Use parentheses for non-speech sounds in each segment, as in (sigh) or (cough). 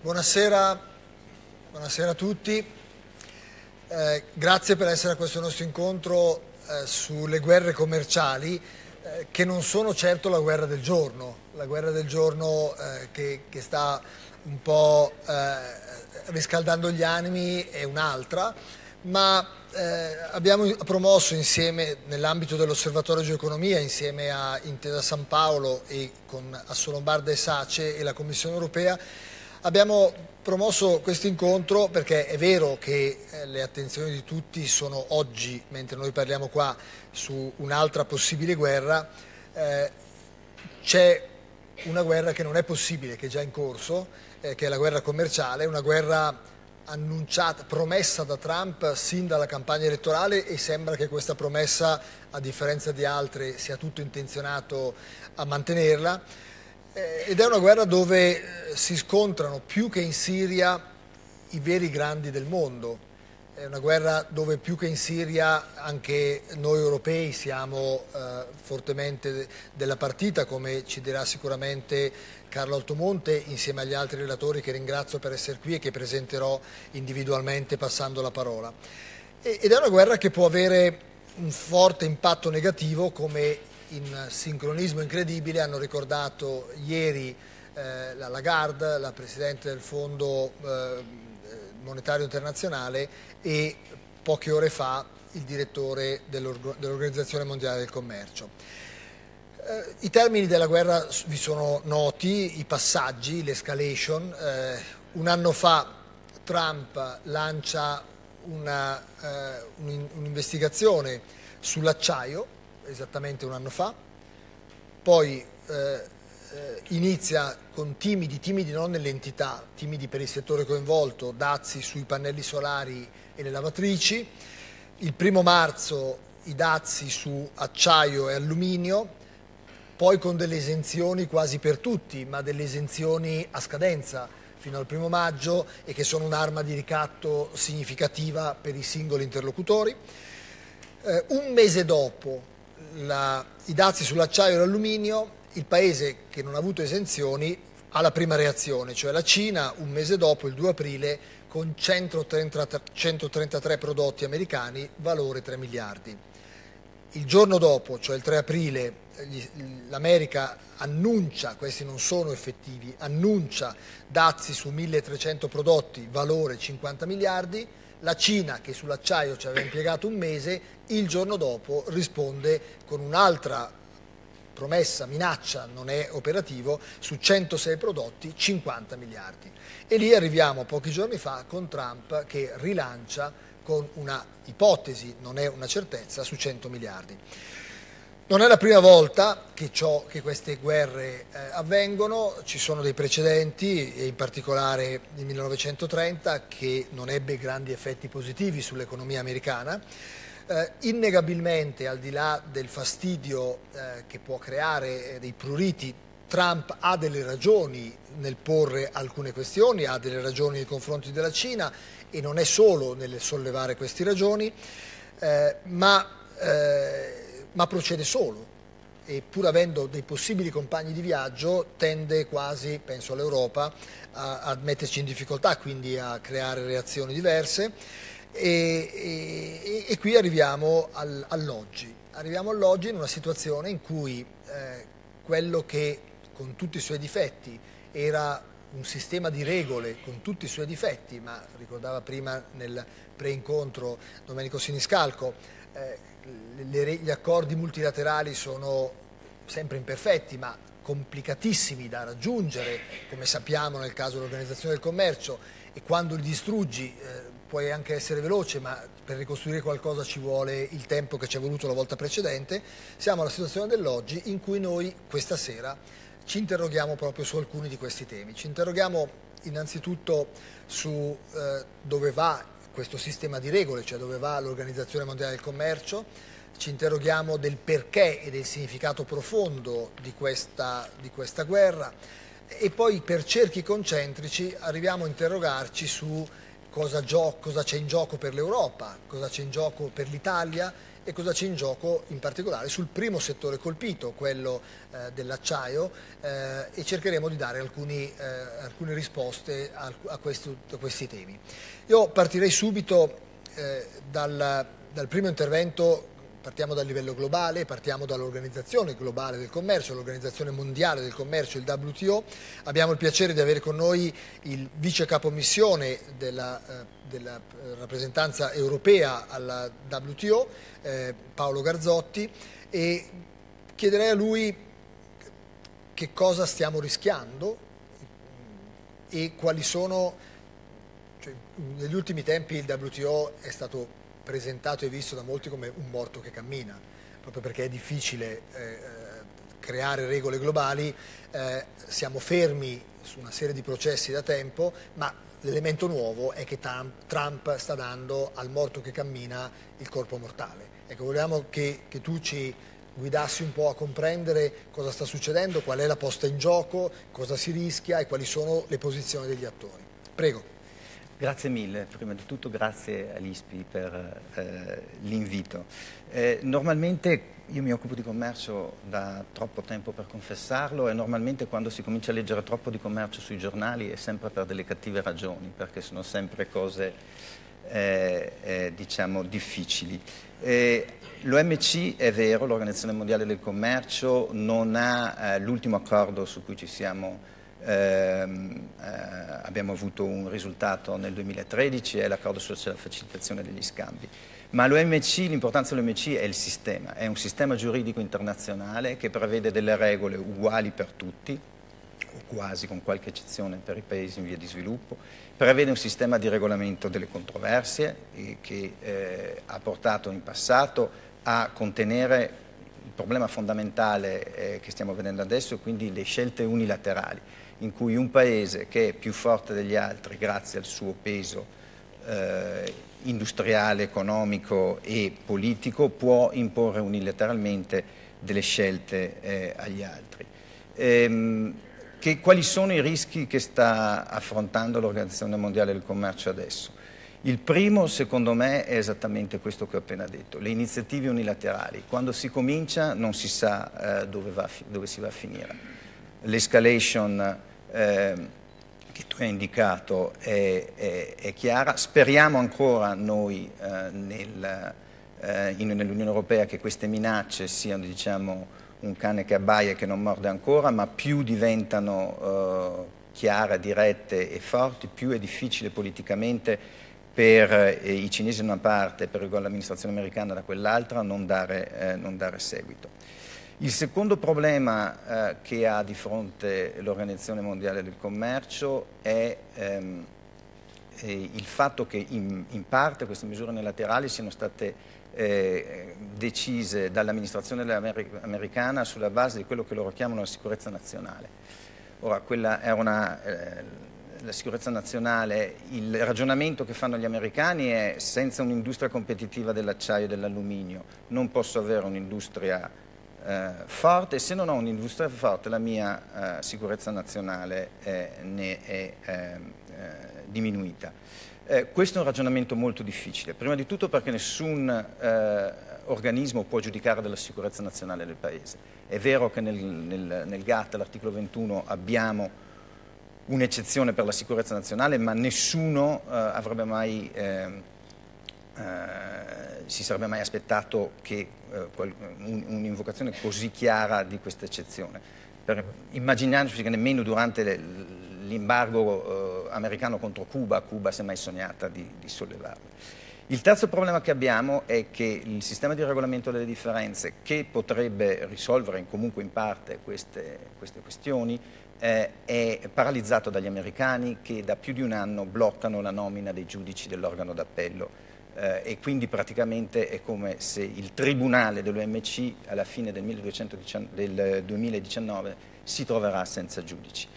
Buonasera, buonasera a tutti. Eh, grazie per essere a questo nostro incontro eh, sulle guerre commerciali eh, che non sono certo la guerra del giorno, la guerra del giorno eh, che, che, sta un po' eh, riscaldando gli animi è un'altra, ma eh, abbiamo promosso insieme nell'ambito dell'Osservatorio Geoeconomia, insieme a Intesa San Paolo e con Assolombarda e Sace e la Commissione Europea, abbiamo promosso questo incontro perché è vero che eh, le attenzioni di tutti sono oggi, mentre noi parliamo qua, su un'altra possibile guerra, eh, c'è una guerra che non è possibile, che è già in corso, eh, che è la guerra commerciale, una guerra annunciata, promessa da Trump sin dalla campagna elettorale e sembra che questa promessa, a differenza di altre, sia tutto intenzionato a mantenerla. Eh, ed è una guerra dove eh, si scontrano più che in Siria i veri grandi del mondo. È una guerra dove più che in Siria anche noi europei siamo eh, fortemente della partita, come ci dirà sicuramente Carlo Altomonte insieme agli altri relatori che ringrazio per essere qui e che presenterò individualmente passando la parola. Ed è una guerra che può avere un forte impatto negativo come in sincronismo incredibile hanno ricordato ieri eh, la Lagarde, la Presidente del Fondo eh, Monetario Internazionale e poche ore fa il direttore dell'Organizzazione Mondiale del Commercio. Eh, I termini della guerra vi sono noti, i passaggi, l'escalation. Eh, un anno fa Trump lancia una, eh, un'investigazione sull'acciaio, esattamente un anno fa, poi eh, inizia con timidi, timidi non nell'entità, timidi per il settore coinvolto, dazi sui pannelli solari e le lavatrici, il primo marzo i dazi su acciaio e alluminio, poi con delle esenzioni quasi per tutti, ma delle esenzioni a scadenza fino al primo maggio e che sono un'arma di ricatto significativa per i singoli interlocutori. Eh, un mese dopo la, i dazi sull'acciaio e l'alluminio, il paese che non ha avuto esenzioni ha la prima reazione, cioè la Cina un mese dopo, il 2 aprile, con 133, 133 prodotti americani, valore 3 miliardi. Il giorno dopo, cioè il 3 aprile, l'America annuncia, questi non sono effettivi, annuncia dazi su 1300 prodotti, valore 50 miliardi, la Cina che sull'acciaio ci aveva impiegato un mese, il giorno dopo risponde con un'altra promessa, minaccia, non è operativo, su 106 prodotti 50 miliardi. E lì arriviamo pochi giorni fa con Trump che rilancia con una ipotesi, non è una certezza, su 100 miliardi. Non è la prima volta che, ciò, che queste guerre eh, avvengono, ci sono dei precedenti, in particolare nel 1930, che non ebbe grandi effetti positivi sull'economia americana. Eh, innegabilmente, al di là del fastidio eh, che può creare eh, dei pruriti, Trump ha delle ragioni nel porre alcune questioni, ha delle ragioni nei confronti della Cina e non è solo nel sollevare queste ragioni, eh, ma eh, ma procede solo e pur avendo dei possibili compagni di viaggio tende quasi, penso all'Europa, a, a, metterci in difficoltà, quindi a creare reazioni diverse e, e, e qui arriviamo al, all'oggi. Arriviamo all'oggi in una situazione in cui eh, quello che con tutti i suoi difetti era un sistema di regole con tutti i suoi difetti, ma ricordava prima nel pre-incontro Domenico Siniscalco, eh, le, gli accordi multilaterali sono sempre imperfetti, ma complicatissimi da raggiungere, come sappiamo nel caso dell'Organizzazione del Commercio, e quando li distruggi eh, puoi anche essere veloce, ma per ricostruire qualcosa ci vuole il tempo che ci è voluto la volta precedente, siamo alla situazione dell'oggi in cui noi questa sera ci interroghiamo proprio su alcuni di questi temi. Ci interroghiamo innanzitutto su eh, dove va questo sistema di regole, cioè dove va l'Organizzazione Mondiale del Commercio, ci interroghiamo del perché e del significato profondo di questa, di questa guerra. E poi per cerchi concentrici arriviamo a interrogarci su cosa, cosa c'è in gioco per l'Europa, cosa c'è in gioco per l'Italia e cosa c'è in gioco in particolare sul primo settore colpito, quello eh, dell'acciaio, eh, e cercheremo di dare alcuni, eh, alcune risposte a, a, questo, a, questi temi. Io partirei subito eh, dal, dal primo intervento partiamo dal livello globale, partiamo dall'Organizzazione Globale del Commercio, l'Organizzazione Mondiale del Commercio, il WTO. Abbiamo il piacere di avere con noi il vice capomissione della, eh, della eh, rappresentanza europea alla WTO, eh, Paolo Garzotti, e chiederei a lui che cosa stiamo rischiando e quali sono, cioè, negli ultimi tempi il WTO è stato presentato e visto da molti come un morto che cammina, proprio perché è difficile eh, eh, creare regole globali, eh, siamo fermi su una serie di processi da tempo, ma l'elemento nuovo è che Trump sta dando al morto che cammina il corpo mortale. Ecco, vogliamo che, che tu ci guidassi un po' a comprendere cosa sta succedendo, qual è la posta in gioco, cosa si rischia e quali sono le posizioni degli attori. Prego. Grazie mille, prima di tutto grazie all'ISPI per eh, l'invito. Eh, normalmente io mi occupo di commercio da troppo tempo per confessarlo e normalmente quando si comincia a leggere troppo di commercio sui giornali è sempre per delle cattive ragioni, perché sono sempre cose eh, eh diciamo difficili. Eh, L'OMC è vero, l'Organizzazione Mondiale del Commercio non ha eh, l'ultimo accordo su cui ci siamo Ehm, eh, abbiamo avuto un risultato nel 2013, è l'accordo sulla facilitazione degli scambi. Ma l'OMC, l'importanza dell'OMC è il sistema, è un sistema giuridico internazionale che prevede delle regole uguali per tutti, o quasi con qualche eccezione per i paesi in via di sviluppo, prevede un sistema di regolamento delle controversie che eh, ha portato in passato a contenere il problema fondamentale eh, che stiamo vedendo adesso, quindi le scelte unilaterali in cui un paese che è più forte degli altri grazie al suo peso eh, industriale, economico e politico può imporre unilateralmente delle scelte eh, agli altri. Ehm, che, quali sono i rischi che sta affrontando l'Organizzazione Mondiale del Commercio adesso? Il primo, secondo me, è esattamente questo che ho appena detto, le iniziative unilaterali. Quando si comincia non si sa eh, dove, va, dove si va a finire l'escalation eh, che tu hai indicato è, è, è, chiara. Speriamo ancora noi eh, nel, eh, nell'Unione Europea che queste minacce siano diciamo, un cane che abbaia e che non morde ancora, ma più diventano eh, chiare, dirette e forti, più è difficile politicamente per eh, i cinesi da una parte e per l'amministrazione americana da quell'altra non, eh, non dare seguito. Il secondo problema eh, che ha di fronte l'Organizzazione Mondiale del Commercio è, ehm, è il fatto che in, in, parte queste misure unilaterali siano state eh, decise dall'amministrazione americana sulla base di quello che loro chiamano la sicurezza nazionale. Ora, quella è una... Eh, la sicurezza nazionale, il ragionamento che fanno gli americani è senza un'industria competitiva dell'acciaio e dell'alluminio non posso avere un'industria eh, forte, se non ho un'industria forte la mia eh, sicurezza nazionale eh, ne è ehm, eh, diminuita. Eh, questo è un ragionamento molto difficile, prima di tutto perché nessun eh, organismo può giudicare della sicurezza nazionale del Paese. È vero che nel, nel, nel GATT, all'articolo 21, abbiamo un'eccezione per la sicurezza nazionale, ma nessuno avrebbe mai ehm, si sarebbe mai aspettato che eh, un'invocazione così chiara di questa eccezione. Per, immaginandoci che nemmeno durante l'embargo eh, americano contro Cuba, Cuba si è mai sognata di, di sollevarlo. Il terzo problema che abbiamo è che il sistema di regolamento delle differenze, che potrebbe risolvere comunque in parte queste, queste questioni, eh, è paralizzato dagli americani che da più di un anno bloccano la nomina dei giudici dell'organo d'appello eh, e quindi praticamente è come se il tribunale dell'OMC alla fine del, 1219, del 2019 si troverà senza giudici.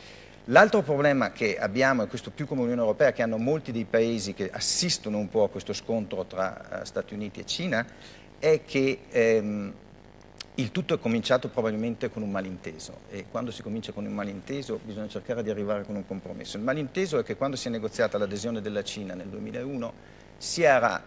L'altro problema che abbiamo, e questo più come Unione Europea, che hanno molti dei paesi che assistono un po' a questo scontro tra uh, Stati Uniti e Cina, è che ehm, il tutto è cominciato probabilmente con un malinteso e quando si comincia con un malinteso bisogna cercare di arrivare con un compromesso. Il malinteso è che quando si è negoziata l'adesione della Cina nel 2001 si era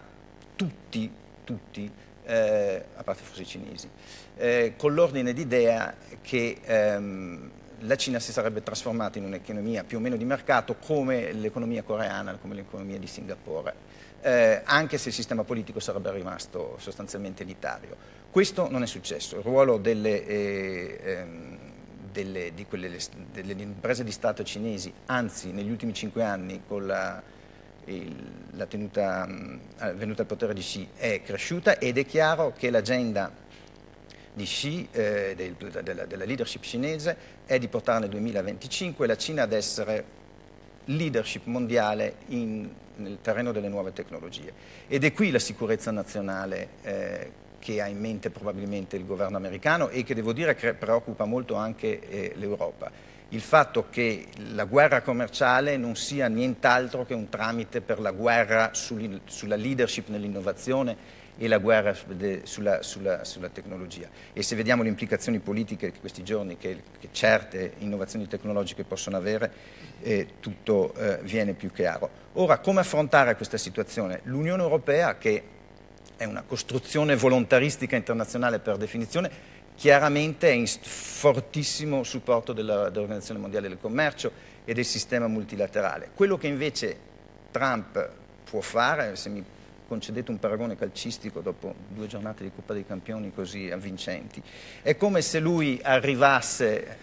tutti, tutti eh, a parte forse i cinesi, eh, con l'ordine d'idea che ehm, la Cina si sarebbe trasformata in un'economia più o meno di mercato come l'economia coreana, come l'economia di Singapore, eh, anche se il sistema politico sarebbe rimasto sostanzialmente elitario. Questo non è successo, il ruolo delle, eh, ehm, delle, di quelle, delle imprese di Stato cinesi, anzi negli ultimi cinque anni con la, la tenuta, mh, venuta al potere di Xi è cresciuta ed è chiaro che l'agenda di Xi, eh, del, della, della, leadership cinese, è di portare nel 2025 la Cina ad essere leadership mondiale in, nel terreno delle nuove tecnologie. Ed è qui la sicurezza nazionale eh, che ha in mente probabilmente il governo americano e che devo dire che preoccupa molto anche eh, l'Europa. Il fatto che la guerra commerciale non sia nient'altro che un tramite per la guerra sulla leadership nell'innovazione e la guerra sulla, sulla, sulla, tecnologia. E se vediamo le implicazioni politiche di questi giorni che, che certe innovazioni tecnologiche possono avere, eh, tutto eh, viene più chiaro. Ora, come affrontare questa situazione? L'Unione Europea, che è una costruzione volontaristica internazionale per definizione, chiaramente è in fortissimo supporto dell'Organizzazione Mondiale del Commercio e del sistema multilaterale. Quello che invece Trump può fare, se mi concedete un paragone calcistico dopo due giornate di Coppa dei Campioni così avvincenti. È come se lui arrivasse,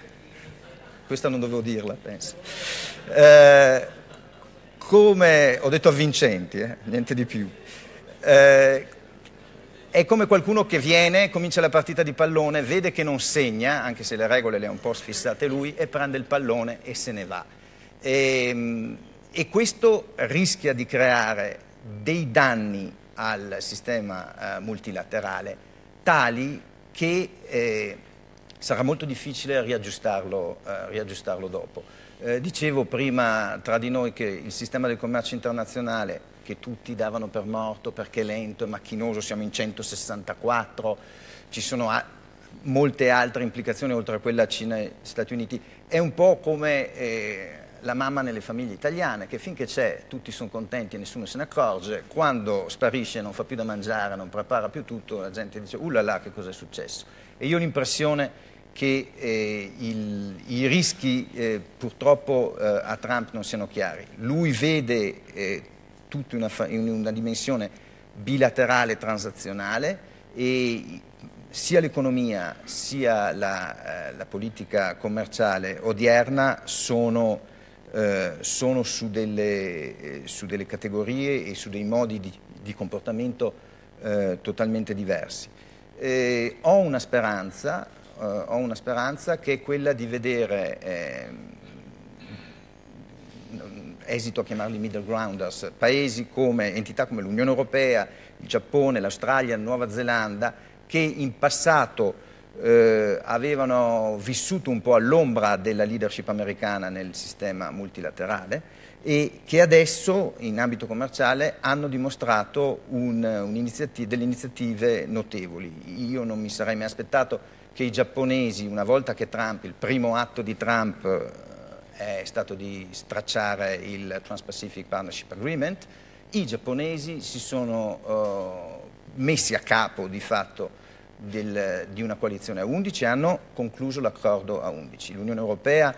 questa non dovevo dirla, penso, eh, come, ho detto avvincenti, eh, niente di più, eh, è come qualcuno che viene, comincia la partita di pallone, vede che non segna, anche se le regole le ha un po' sfissate lui, e prende il pallone e se ne va. E, ehm, e questo rischia di creare dei danni al sistema eh, multilaterale tali che eh, sarà molto difficile riaggiustarlo, eh, riaggiustarlo dopo. Eh, dicevo prima tra di noi che il sistema del commercio internazionale che tutti davano per morto perché è lento e macchinoso, siamo in 164, ci sono molte altre implicazioni oltre a quella Cina e Stati Uniti, è un po' come eh, la mamma nelle famiglie italiane, che finché c'è tutti sono contenti e nessuno se ne accorge, quando sparisce non fa più da mangiare, non prepara più tutto, la gente dice ullala che cosa è successo. E io ho l'impressione che eh, il, i rischi eh, purtroppo eh, a Trump non siano chiari. Lui vede eh, tutto in una, in una dimensione bilaterale transazionale e sia l'economia sia la, eh, la, politica commerciale odierna sono eh, sono su delle, eh, su delle, categorie e su dei modi di, di comportamento eh, totalmente diversi. ho una speranza, eh, ho una speranza che è quella di vedere ehm, esito a chiamarli middle grounders, paesi come, entità come l'Unione Europea, il Giappone, l'Australia, la Nuova Zelanda, che in passato eh, avevano vissuto un po' all'ombra della leadership americana nel sistema multilaterale e che adesso in ambito commerciale hanno dimostrato un, un delle iniziative notevoli. Io non mi sarei mai aspettato che i giapponesi, una volta che Trump, il primo atto di Trump è stato di stracciare il Trans-Pacific Partnership Agreement, i giapponesi si sono uh, messi a capo di fatto del, di una coalizione a 11 e hanno concluso l'accordo a 11. L'Unione Europea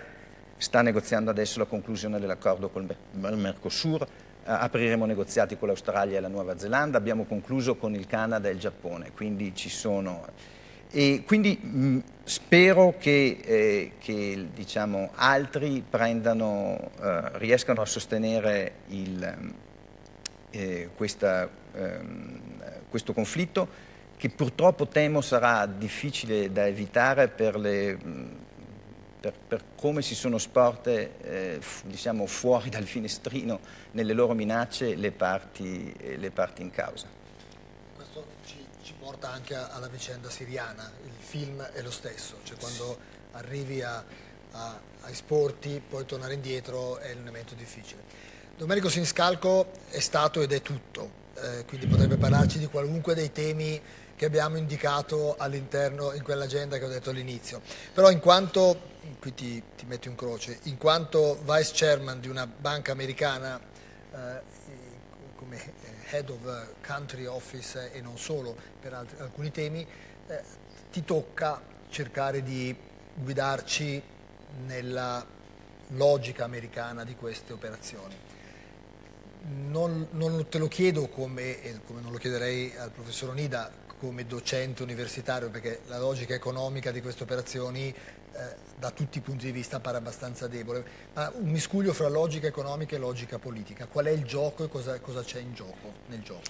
sta negoziando adesso la conclusione dell'accordo con il Mercosur, apriremo negoziati con l'Australia e la Nuova Zelanda, abbiamo concluso con il Canada e il Giappone, quindi ci sono... E quindi mh, spero che, eh, che diciamo, altri prendano, eh, riescano a sostenere il, eh, questa, ehm, questo conflitto che purtroppo temo sarà difficile da evitare per, le, per, per come si sono sporte eh, diciamo, fuori dal finestrino nelle loro minacce le parti, le parti in causa. Porta anche alla vicenda siriana, il film è lo stesso, cioè quando arrivi a, a, a esporti poi tornare indietro è un elemento difficile. Domenico Siniscalco è stato ed è tutto, eh, quindi potrebbe parlarci di qualunque dei temi che abbiamo indicato all'interno in quell'agenda che ho detto all'inizio. Però in quanto, qui ti, ti metti un croce, in quanto vice chairman di una banca americana, eh, come Head of Country Office e non solo per alcuni temi, eh, ti tocca cercare di guidarci nella logica americana di queste operazioni. Non, non te lo chiedo come, come non lo chiederei al professor Onida, come docente universitario, perché la logica economica di queste operazioni eh, da tutti i punti di vista pare abbastanza debole, ma un miscuglio fra logica economica e logica politica. Qual è il gioco e cosa, c'è in gioco, nel gioco?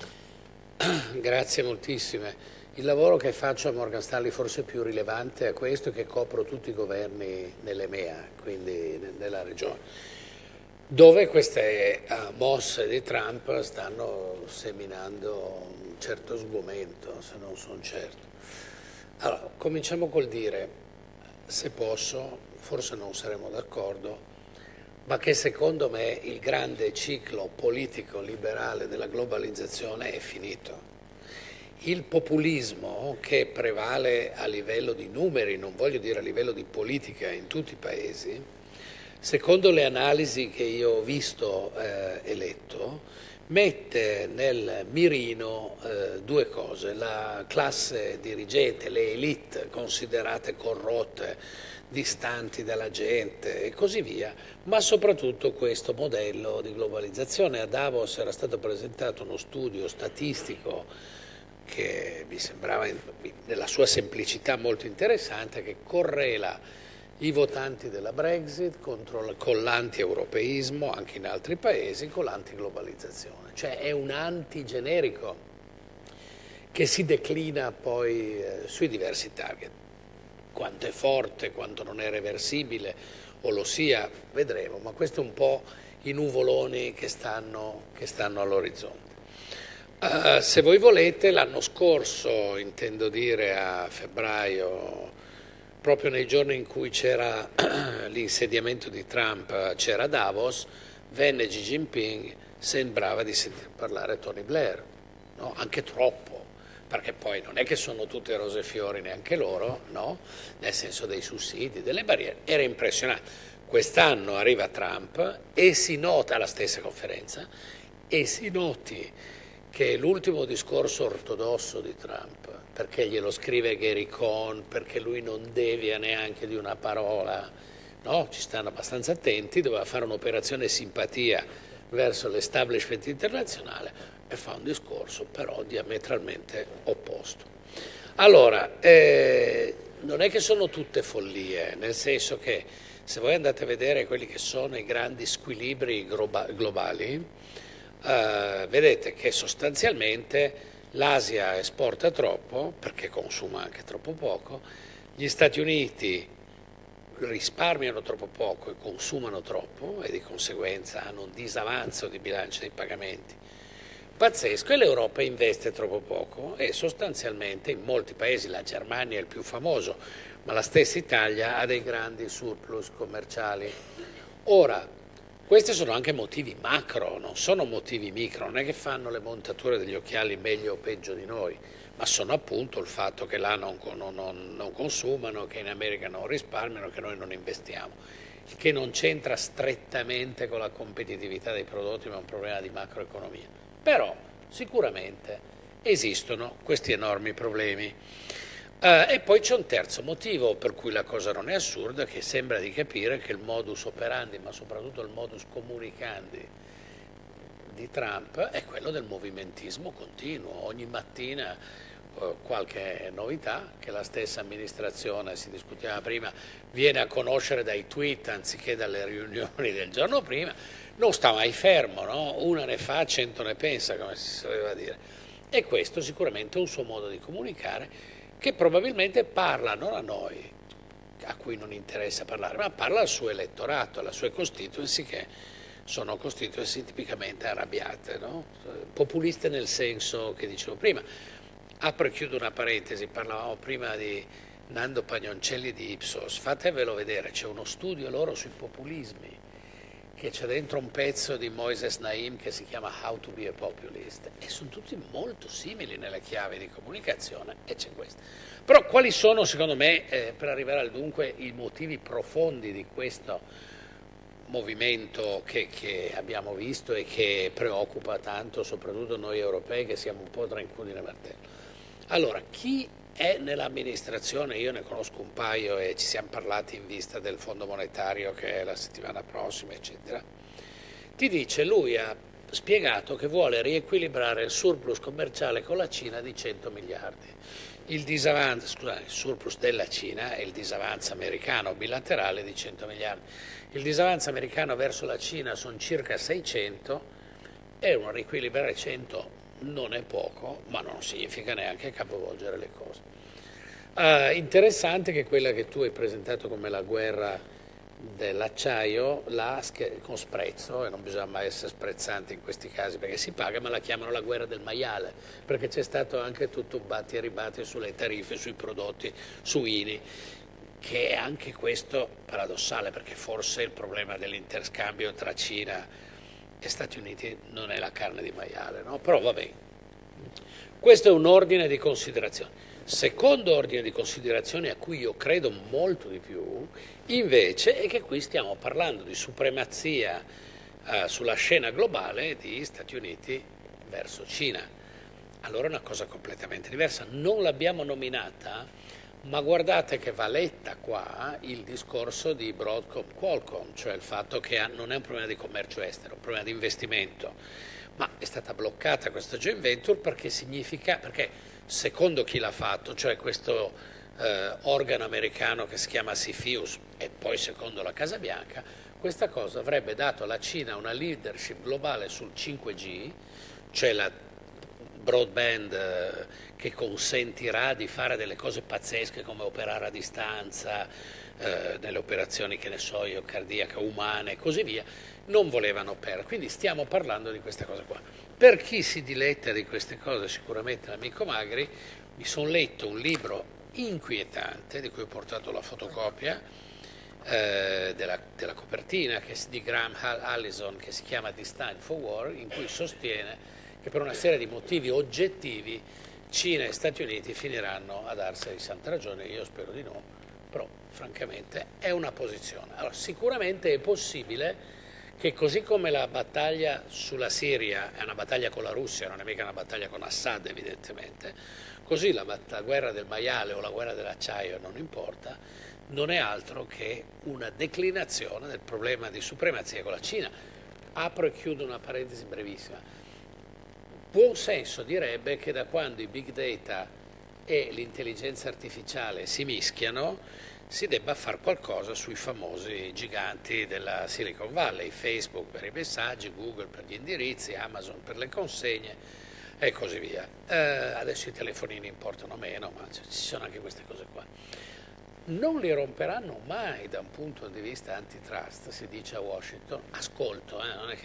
(clears throat) Grazie moltissime. Il lavoro che faccio a Morgan Stanley forse più rilevante è questo che copro tutti i governi nell'EMEA, quindi nella regione, dove queste uh, mosse di Trump stanno seminando un certo sgomento, se non sono certo. Allora, cominciamo col dire, se posso, forse non saremo d'accordo, ma che secondo me il grande ciclo politico liberale della globalizzazione è finito. Il populismo che prevale a livello di numeri, non voglio dire a livello di politica in tutti i paesi, secondo le analisi che io ho visto eh, e letto, mette nel mirino eh, due cose, la classe dirigente, le elite considerate corrotte, distanti dalla gente e così via, ma soprattutto questo modello di globalizzazione. A Davos era stato presentato uno studio statistico che mi sembrava nella sua semplicità molto interessante, che correla i votanti della Brexit contro, con l'anti-europeismo, anche in altri paesi, con l'antiglobalizzazione. Cioè è un antigenerico che si declina poi eh, sui diversi target. Quanto è forte, quanto non è reversibile o lo sia, vedremo, ma questo è un po' i nuvoloni che stanno, stanno all'orizzonte. Uh, se voi volete, l'anno scorso, intendo dire a febbraio, proprio nei giorni in cui c'era (clears throat) l'insediamento di Trump, c'era Davos, venne Xi Jinping, sembrava di sentir parlare Tony Blair, no? anche troppo, perché poi non è che sono tutte rose e fiori neanche loro, no? nel senso dei sussidi, delle barriere, era impressionante. Quest'anno arriva Trump e si nota alla stessa conferenza e si noti che l'ultimo discorso ortodosso di Trump, perché glielo scrive Gary Cohn, perché lui non devia neanche di una parola, no? ci stanno abbastanza attenti, doveva fare un'operazione simpatia verso l'establishment internazionale e fa un discorso però diametralmente opposto. Allora, eh, non è che sono tutte follie, nel senso che se voi andate a vedere quelli che sono i grandi squilibri globali, eh, vedete che sostanzialmente l'Asia esporta troppo perché consuma anche troppo poco, gli Stati Uniti risparmiano troppo poco e consumano troppo e di conseguenza hanno un disavanzo di bilancia dei pagamenti pazzesco e l'Europa investe troppo poco e sostanzialmente in molti paesi, la Germania è il più famoso, ma la stessa Italia ha dei grandi surplus commerciali. Ora, questi sono anche motivi macro, non sono motivi micro, non è che fanno le montature degli occhiali meglio o peggio di noi, ma sono appunto il fatto che là non, non, non consumano, che in America non risparmiano, che noi non investiamo, il che non c'entra strettamente con la competitività dei prodotti, ma è un problema di macroeconomia. Però sicuramente esistono questi enormi problemi. Uh, e poi c'è un terzo motivo per cui la cosa non è assurda, che sembra di capire che il modus operandi, ma soprattutto il modus comunicandi di Trump è quello del movimentismo continuo. Ogni mattina qualche novità che la stessa amministrazione, si discuteva prima, viene a conoscere dai tweet anziché dalle (laughs) riunioni del giorno prima, non sta mai fermo, no? una ne fa, cento ne pensa, come si soleva dire. E questo sicuramente è un suo modo di comunicare che probabilmente parla non a noi, a cui non interessa parlare, ma parla al suo elettorato, alla sue constituency che sono constituency tipicamente arrabbiate, no? populiste nel senso che dicevo prima. Apro e chiudo una parentesi, parlavamo prima di Nando Pagnoncelli di Ipsos, fatevelo vedere, c'è uno studio loro sui populismi che c'è dentro un pezzo di Moises Naim che si chiama How to be a Populist e sono tutti molto simili nelle chiavi di comunicazione e c'è questo. Però quali sono secondo me, eh, per arrivare al dunque, i motivi profondi di questo movimento che, che, abbiamo visto e che preoccupa tanto soprattutto noi europei che siamo un po' tra incudine e martello. Allora, chi è nell'amministrazione, io ne conosco un paio e ci siamo parlati in vista del Fondo Monetario che è la settimana prossima, eccetera, ti dice lui ha spiegato che vuole riequilibrare il surplus commerciale con la Cina di 100 miliardi. Il, disavanzo, scusate, il surplus della Cina e il disavanzo americano bilaterale di 100 miliardi. Il disavanzo americano verso la Cina sono circa 600 e un riequilibrare 100 non è poco, ma non significa neanche capovolgere le cose. Uh, interessante che quella che tu hai presentato come la guerra dell'acciaio là con sprezzo e non bisogna mai essere sprezzanti in questi casi perché si paga ma la chiamano la guerra del maiale perché c'è stato anche tutto un batti e ribatti sulle tariffe, sui prodotti, su INI che è anche questo paradossale perché forse il problema dell'interscambio tra Cina e Stati Uniti non è la carne di maiale, no? però va bene. Questo è un ordine di considerazioni. Secondo ordine di considerazioni a cui io credo molto di più, invece, è che qui stiamo parlando di supremazia eh, sulla scena globale di Stati Uniti verso Cina. Allora è una cosa completamente diversa. Non l'abbiamo nominata, ma guardate che va letta qua il discorso di Broadcom Qualcomm, cioè il fatto che non è un problema di commercio estero, è un problema di investimento. Ma è stata bloccata questa joint venture perché significa, perché secondo chi l'ha fatto, cioè questo eh, organo americano che si chiama CFIUS e poi secondo la Casa Bianca, questa cosa avrebbe dato alla Cina una leadership globale sul 5G, cioè la broadband eh, che consentirà di fare delle cose pazzesche come operare a distanza, eh, nelle operazioni che ne so io, cardiache, umane e così via, non volevano perdere. Quindi stiamo parlando di questa cosa qua. Per chi si diletta di queste cose, sicuramente l'amico Magri, mi sono letto un libro inquietante di cui ho portato la fotocopia eh, della, della, copertina che, di Graham Allison che si chiama Distinct for War, in cui sostiene che per una serie di motivi oggettivi Cina e Stati Uniti finiranno a darsi di santa ragione, io spero di no, però francamente è una posizione. Allora, sicuramente è possibile che così come la battaglia sulla Siria è una battaglia con la Russia, non è mica una battaglia con Assad evidentemente, così la, la guerra del maiale o la guerra dell'acciaio non importa, non è altro che una declinazione del problema di supremazia con la Cina. Apro e chiudo una parentesi brevissima. Buon senso direbbe che da quando i big data e l'intelligenza artificiale si mischiano, si debba fare qualcosa sui famosi giganti della Silicon Valley, Facebook per i messaggi, Google per gli indirizzi, Amazon per le consegne e così via. Eh, adesso i telefonini importano meno, ma ci sono anche queste cose qua. Non li romperanno mai da un punto di vista antitrust, si dice a Washington, ascolto, eh, non,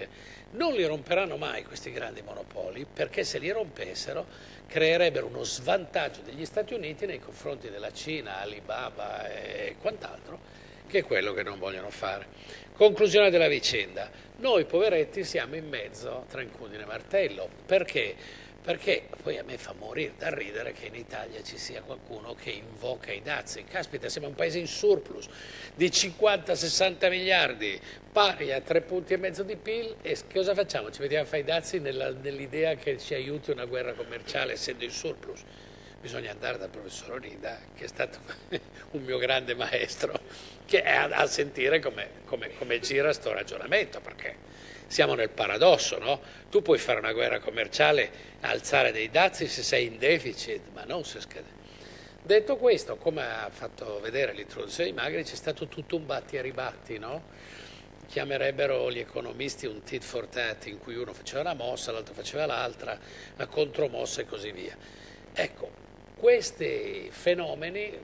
non li romperanno mai questi grandi monopoli perché se li rompessero creerebbero uno svantaggio degli Stati Uniti nei confronti della Cina, Alibaba e quant'altro, che è quello che non vogliono fare. Conclusione della vicenda, noi poveretti siamo in mezzo tra incudine e martello, perché? Perché poi a me fa morire da ridere che in Italia ci sia qualcuno che invoca i dazi. Caspita, siamo un paese in surplus di 50-60 miliardi, pari a tre punti e mezzo di PIL e cosa facciamo? Ci vediamo a fare i dazi nell'idea che ci aiuti una guerra commerciale essendo in surplus. Bisogna andare dal professor Onida, che è stato (laughs) un mio grande maestro, a, a sentire come, come, come gira sto ragionamento, perché siamo nel paradosso, no? Tu puoi fare una guerra commerciale, alzare dei dazi se sei in deficit, ma non se scade. Detto questo, come ha fatto vedere l'introduzione di Magri, c'è stato tutto un batti e ribatti, no? Chiamerebbero gli economisti un tit for tat, in cui uno faceva una mossa, l'altro faceva l'altra, una contromossa e così via. Ecco, questi fenomeni,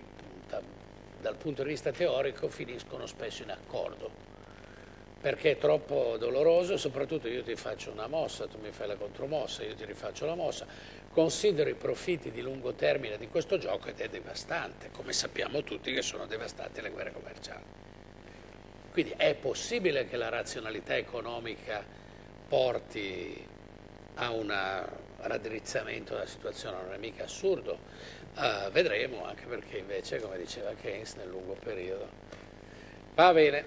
dal punto di vista teorico, finiscono spesso in accordo perché è troppo doloroso, soprattutto io ti faccio una mossa, tu mi fai la contromossa, io ti rifaccio la mossa, considero i profitti di lungo termine di questo gioco ed è devastante, come sappiamo tutti che sono devastanti le guerre commerciali. Quindi è possibile che la razionalità economica porti a un raddrizzamento della situazione, non è mica assurdo, uh, vedremo anche perché invece, come diceva Keynes, nel lungo periodo. Va bene,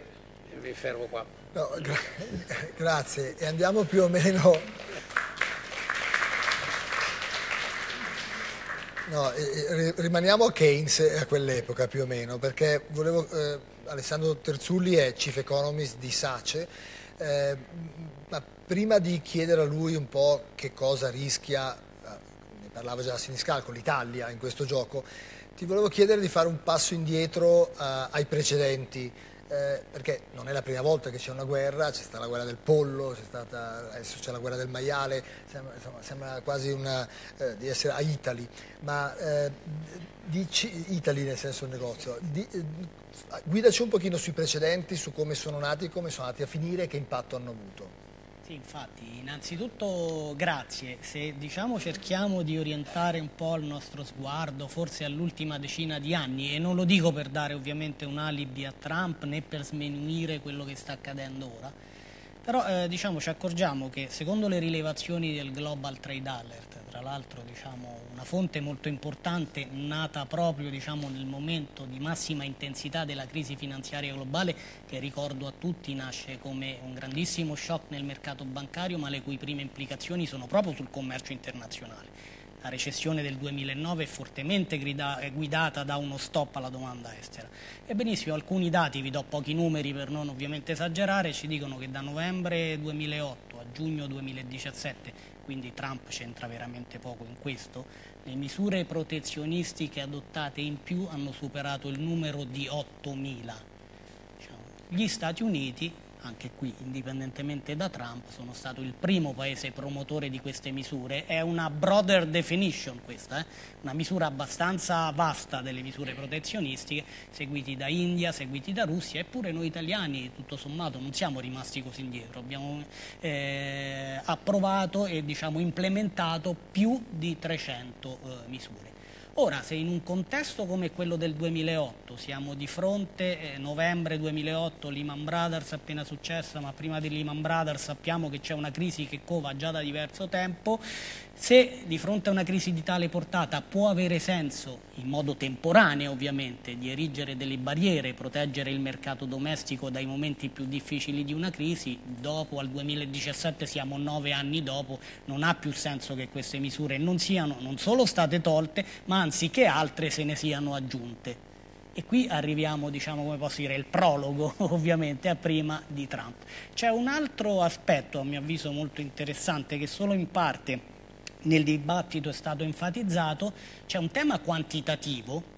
vi fermo qua. No, gra (laughs) grazie, e andiamo più o meno... No, eh, rimaniamo a Keynes a quell'epoca più o meno, perché volevo, eh, Alessandro Terzulli è Chief Economist di SACE, eh, ma prima di chiedere a lui un po' che cosa rischia, eh, ne parlava già Siniscal, con l'Italia in questo gioco, ti volevo chiedere di fare un passo indietro uh, ai precedenti, eh, perché non è la prima volta che c'è una guerra, c'è stata la guerra del pollo, c'è stata, adesso c'è la guerra del maiale, sembra, insomma, sembra quasi una, eh, di essere a Italy, ma eh, dici, Italy nel senso negozio, di, eh, guidaci un pochino sui precedenti, su come sono nati, come sono nati a finire e che impatto hanno avuto. Sì, infatti, innanzitutto grazie. Se diciamo cerchiamo di orientare un po' il nostro sguardo, forse all'ultima decina di anni, e non lo dico per dare ovviamente un alibi a Trump né per sminuire quello che sta accadendo ora, però eh, diciamo, ci accorgiamo che secondo le rilevazioni del Global Trade Alert, tra l'altro diciamo, una fonte molto importante nata proprio diciamo, nel momento di massima intensità della crisi finanziaria globale che ricordo a tutti nasce come un grandissimo shock nel mercato bancario ma le cui prime implicazioni sono proprio sul commercio internazionale. La recessione del 2009 è fortemente guidata da uno stop alla domanda estera. E benissimo, alcuni dati, vi do pochi numeri per non ovviamente esagerare, ci dicono che da novembre 2008 a giugno 2017 quindi Trump c'entra veramente poco in questo, le misure protezionistiche adottate in più hanno superato il numero di 8.000. Diciamo, gli Stati Uniti anche qui indipendentemente da Trump, sono stato il primo paese promotore di queste misure. È una broader definition questa, eh? una misura abbastanza vasta delle misure protezionistiche, seguiti da India, seguiti da Russia, eppure noi italiani tutto sommato non siamo rimasti così indietro, abbiamo eh, approvato e diciamo, implementato più di 300 eh, misure. Ora, se in un contesto come quello del 2008, siamo di fronte, eh, novembre 2008, Lehman Brothers appena successa, ma prima di Lehman Brothers sappiamo che c'è una crisi che cova già da diverso tempo, se di fronte a una crisi di tale portata può avere senso, in modo temporaneo ovviamente, di erigere delle barriere, proteggere il mercato domestico dai momenti più difficili di una crisi, dopo al 2017 siamo nove anni dopo, non ha più senso che queste misure non siano non solo state tolte, ma anzi che altre se ne siano aggiunte. E qui arriviamo, diciamo, come posso dire, il prologo (laughs) ovviamente a prima di Trump. C'è un altro aspetto, a mio avviso, molto interessante che solo in parte nel dibattito è stato enfatizzato, c'è un tema quantitativo,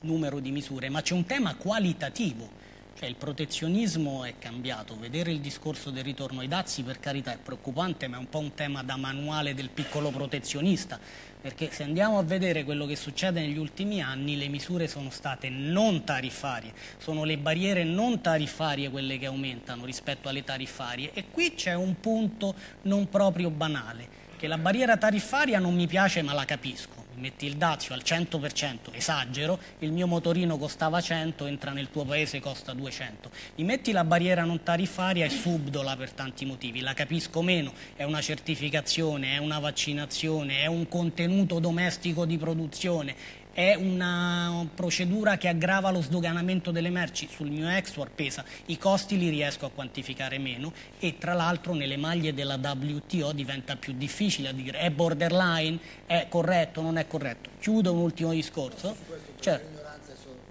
numero di misure, ma c'è un tema qualitativo, cioè il protezionismo è cambiato, vedere il discorso del ritorno ai dazi per carità è preoccupante, ma è un po' un tema da manuale del piccolo protezionista, perché se andiamo a vedere quello che succede negli ultimi anni, le misure sono state non tariffarie, sono le barriere non tariffarie quelle che aumentano rispetto alle tariffarie e qui c'è un punto non proprio banale che la barriera tariffaria non mi piace ma la capisco. Metti il dazio al 100%, esagero, il mio motorino costava 100, entra nel tuo paese costa 200. Mi metti la barriera non tariffaria e subdola per tanti motivi, la capisco meno, è una certificazione, è una vaccinazione, è un contenuto domestico di produzione, è una procedura che aggrava lo sdoganamento delle merci, sul mio export pesa, i costi li riesco a quantificare meno e tra l'altro nelle maglie della WTO diventa più difficile a dire è borderline, è corretto, non è corretto. Chiudo un ultimo discorso. Certo.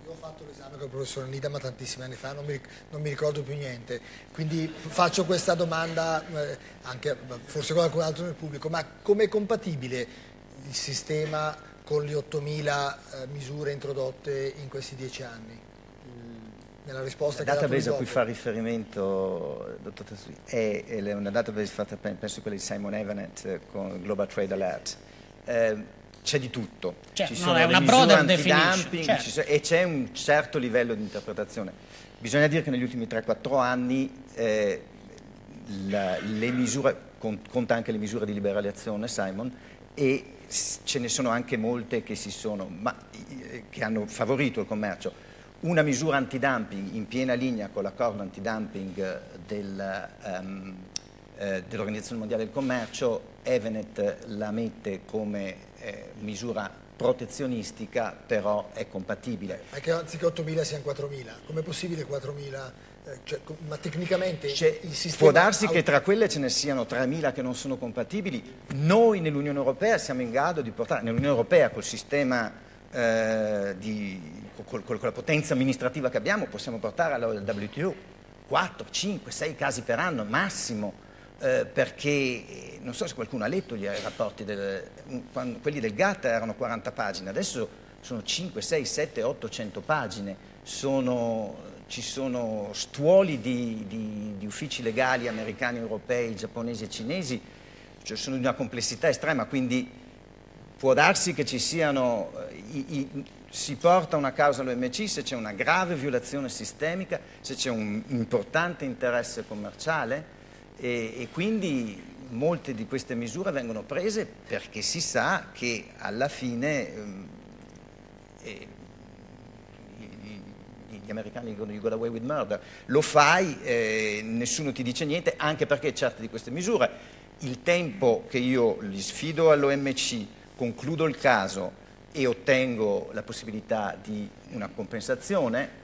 Io ho fatto l'esame con il professor Nida ma tantissimi anni fa, non mi, non mi, ricordo più niente, quindi faccio questa domanda eh, anche forse qualcun altro nel pubblico, ma come è compatibile il sistema con le 8.000 eh, misure introdotte in questi dieci anni? Nella risposta la database a cui fa riferimento dottor Tassui è, una database fatta, penso quella di Simon Evanet eh, con Global Trade Alert. Eh, c'è di tutto, cioè, ci sono no, le misure antidumping certo. e c'è un certo livello di interpretazione. Bisogna dire che negli ultimi 3-4 anni eh, la, le misure, conta anche le misure di liberalizzazione Simon, e ce ne sono anche molte che, sono, ma, che hanno favorito il commercio. Una misura antidumping in piena linea con l'accordo antidumping del, um, eh, dell'Organizzazione Mondiale del Commercio, Evenet la mette come eh, misura protezionistica, però è compatibile. Che anziché 8.000 siano 4.000, com'è possibile 4.000? Eh, cioè, ma tecnicamente C'è- il sistema... può darsi che tra quelle ce ne siano 3.000 che non sono compatibili. Noi nell'Unione Europea siamo in grado di portare, nell'Unione Europea col sistema, eh, di, col- col- con la potenza amministrativa che abbiamo, possiamo portare alla WTO 4, 5, 6 casi per anno massimo. eh, perché eh, non so se qualcuno ha letto gli rapporti, del, quando- quelli del GATT erano 40 pagine, adesso sono 5, 6, 7, 800 pagine, sono, ci sono stuoli di, di- di uffici legali americani, europei, giapponesi e cinesi, cioè sono di una complessità estrema, quindi può darsi che ci siano, eh, i- i- si porta una causa all'OMC se c'è una grave violazione sistemica, se c'è un importante interesse commerciale e, e quindi molte di queste misure vengono prese perché si sa che alla fine ehm, eh, gli americani dicono you got away with murder, lo fai, eh, nessuno ti dice niente, anche perché certe di queste misure, il tempo che io li sfido all'OMC, concludo il caso e ottengo la possibilità di una compensazione,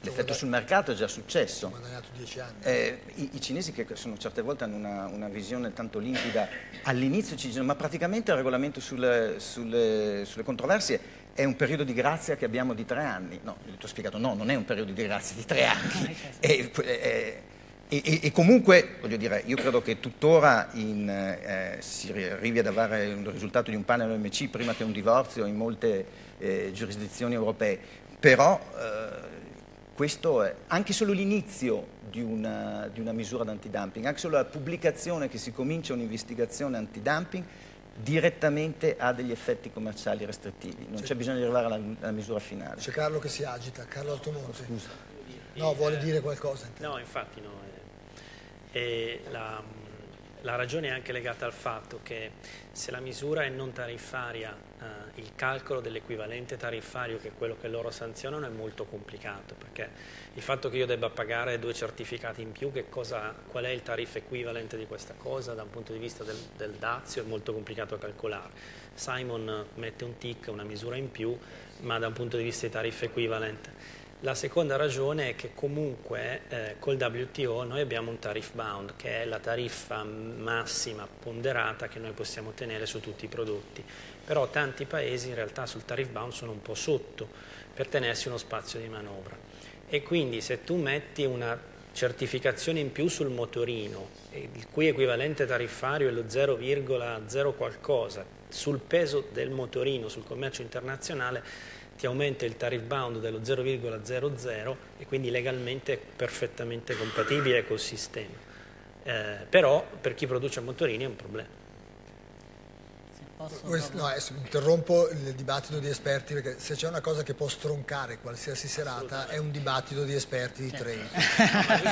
l'effetto sul mercato è già successo. Ho guadagnato 10 anni. Eh, i, i cinesi che sono certe volte hanno una, una visione tanto limpida, all'inizio ci dicono ma praticamente il regolamento sulle, sulle- sulle controversie è un periodo di grazia che abbiamo di tre anni. No, gli ho spiegato no, non è un periodo di grazia di tre anni. E, e- e- e- e comunque, voglio dire, io credo che tuttora in, eh, si arrivi ad avere un risultato di un panel OMC prima che un divorzio in molte eh, giurisdizioni europee, però eh, questo è anche solo l'inizio di una, di una misura d'antidumping, anche solo la pubblicazione che si comincia un'investigazione antidumping direttamente ha degli effetti commerciali restrittivi, non c'è bisogno di arrivare alla, alla misura finale. C'è Carlo che si agita, Carlo Altomonte. No, vuole dire qualcosa. No, infatti no. eh. La, la ragione è anche legata al fatto che se la misura è non tariffaria, eh, il calcolo dell'equivalente tariffario, che è quello che loro sanzionano, è molto complicato, perché il fatto che io debba pagare due certificati in più, cosa, qual è il tarifo equivalente di questa cosa da un punto di vista del, del dazio è molto complicato da calcolare. Simon mette un tick, una misura in più, ma da un punto di vista di tariffa equivalente. La seconda ragione è che comunque eh, col WTO noi abbiamo un tariff bound, che è la tariffa massima ponderata che noi possiamo ottenere su tutti i prodotti. Però tanti paesi in realtà sul tariff bound sono un po' sotto per tenersi uno spazio di manovra. E quindi se tu metti una certificazione in più sul motorino, il cui equivalente tariffario è lo 0,0 qualcosa, sul peso del motorino, sul commercio internazionale, ti aumenta il tariff bound dello 0,00 e quindi legalmente è perfettamente compatibile col sistema. Eh, però per chi produce motorini è un problema. Posso no, adesso interrompo il dibattito di esperti perché se c'è una cosa che può stroncare qualsiasi serata è un dibattito di esperti di trade.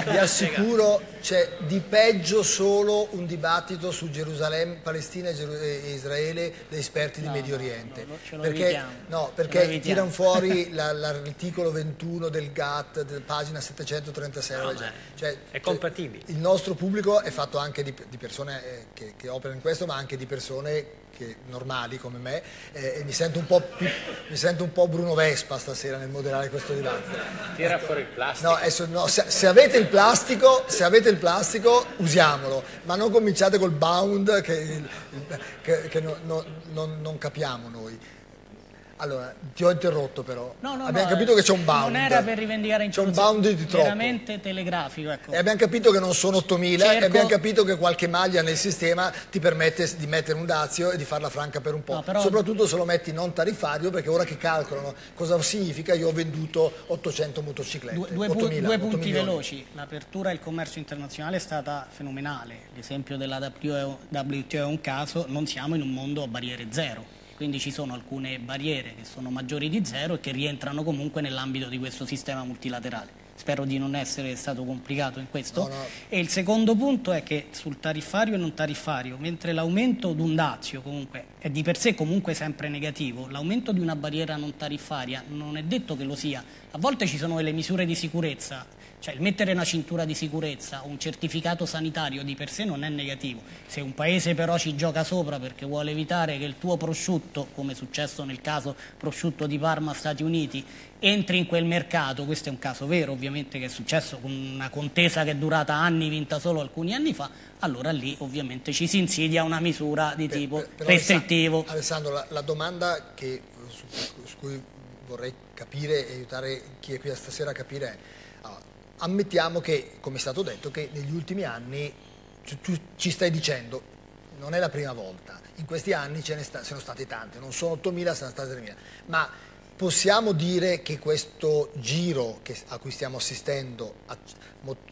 (laughs) Vi assicuro c'è di peggio solo un dibattito su Gerusalemme, Palestina e, Israele degli esperti di No, Medio no, Oriente. no, ce lo perché no, ce lo perché tirano (laughs) fuori la- l'articolo 21 del GATT, del pagina 736. No, genere. è compatibile. il nostro pubblico è fatto anche di, di persone eh, che, che operano in questo, ma anche di persone che- normali come me eh, e mi sento, un po più- mi sento un po' Bruno Vespa stasera nel moderare questo dibattito. Tira fuori il plastico. No, adesso no, se, se avete il plastico, se avete il plastico usiamolo, ma non cominciate col bound che, che- che no- non- non capiamo noi. Allora, ti ho interrotto però. No, no, abbiamo no, capito che c'è un bound. Non era per rivendicare C'è un bound di troppo. Veramente telegrafico, ecco. E abbiamo capito che non sono 8.000 e Cerco- abbiamo capito che qualche maglia nel sistema ti permette di mettere un dazio e di farla franca per un po'. No, però- Soprattutto se lo metti non tariffario perché ora che calcolano cosa significa io ho venduto 800 motociclette. Due, due pu- 8.000, due 8 punti veloci. L'apertura del commercio internazionale è stata fenomenale. L'esempio della WTO è un caso, non siamo in un mondo a barriere zero. Quindi ci sono alcune barriere che sono maggiori di zero e che rientrano comunque nell'ambito di questo sistema multilaterale. Spero di non essere stato complicato in questo. No, no. E il secondo punto è che sul tariffario e non tariffario, mentre l'aumento di un dazio comunque è di per sé comunque sempre negativo, l'aumento di una barriera non tariffaria non è detto che lo sia. A volte ci sono delle misure di sicurezza Cioè il mettere una cintura di sicurezza o un certificato sanitario di per sé non è negativo. Se un paese però ci gioca sopra perché vuole evitare che il tuo prosciutto, come è successo nel caso prosciutto di Parma Stati Uniti, entri in quel mercato, questo è un caso vero ovviamente che è successo con una contesa che è durata anni, vinta solo alcuni anni fa, allora lì ovviamente ci si insidia una misura di tipo per, per restrittivo. Alessandro, la, la domanda che, su, su, cui vorrei capire e aiutare chi è qui stasera a capire è ammettiamo che, come è stato detto, che negli ultimi anni tu, ci stai dicendo non è la prima volta, in questi anni ce ne sta, sono state tante, non sono 8.000, sono state 3.000, ma possiamo dire che questo giro che, a cui stiamo assistendo, a,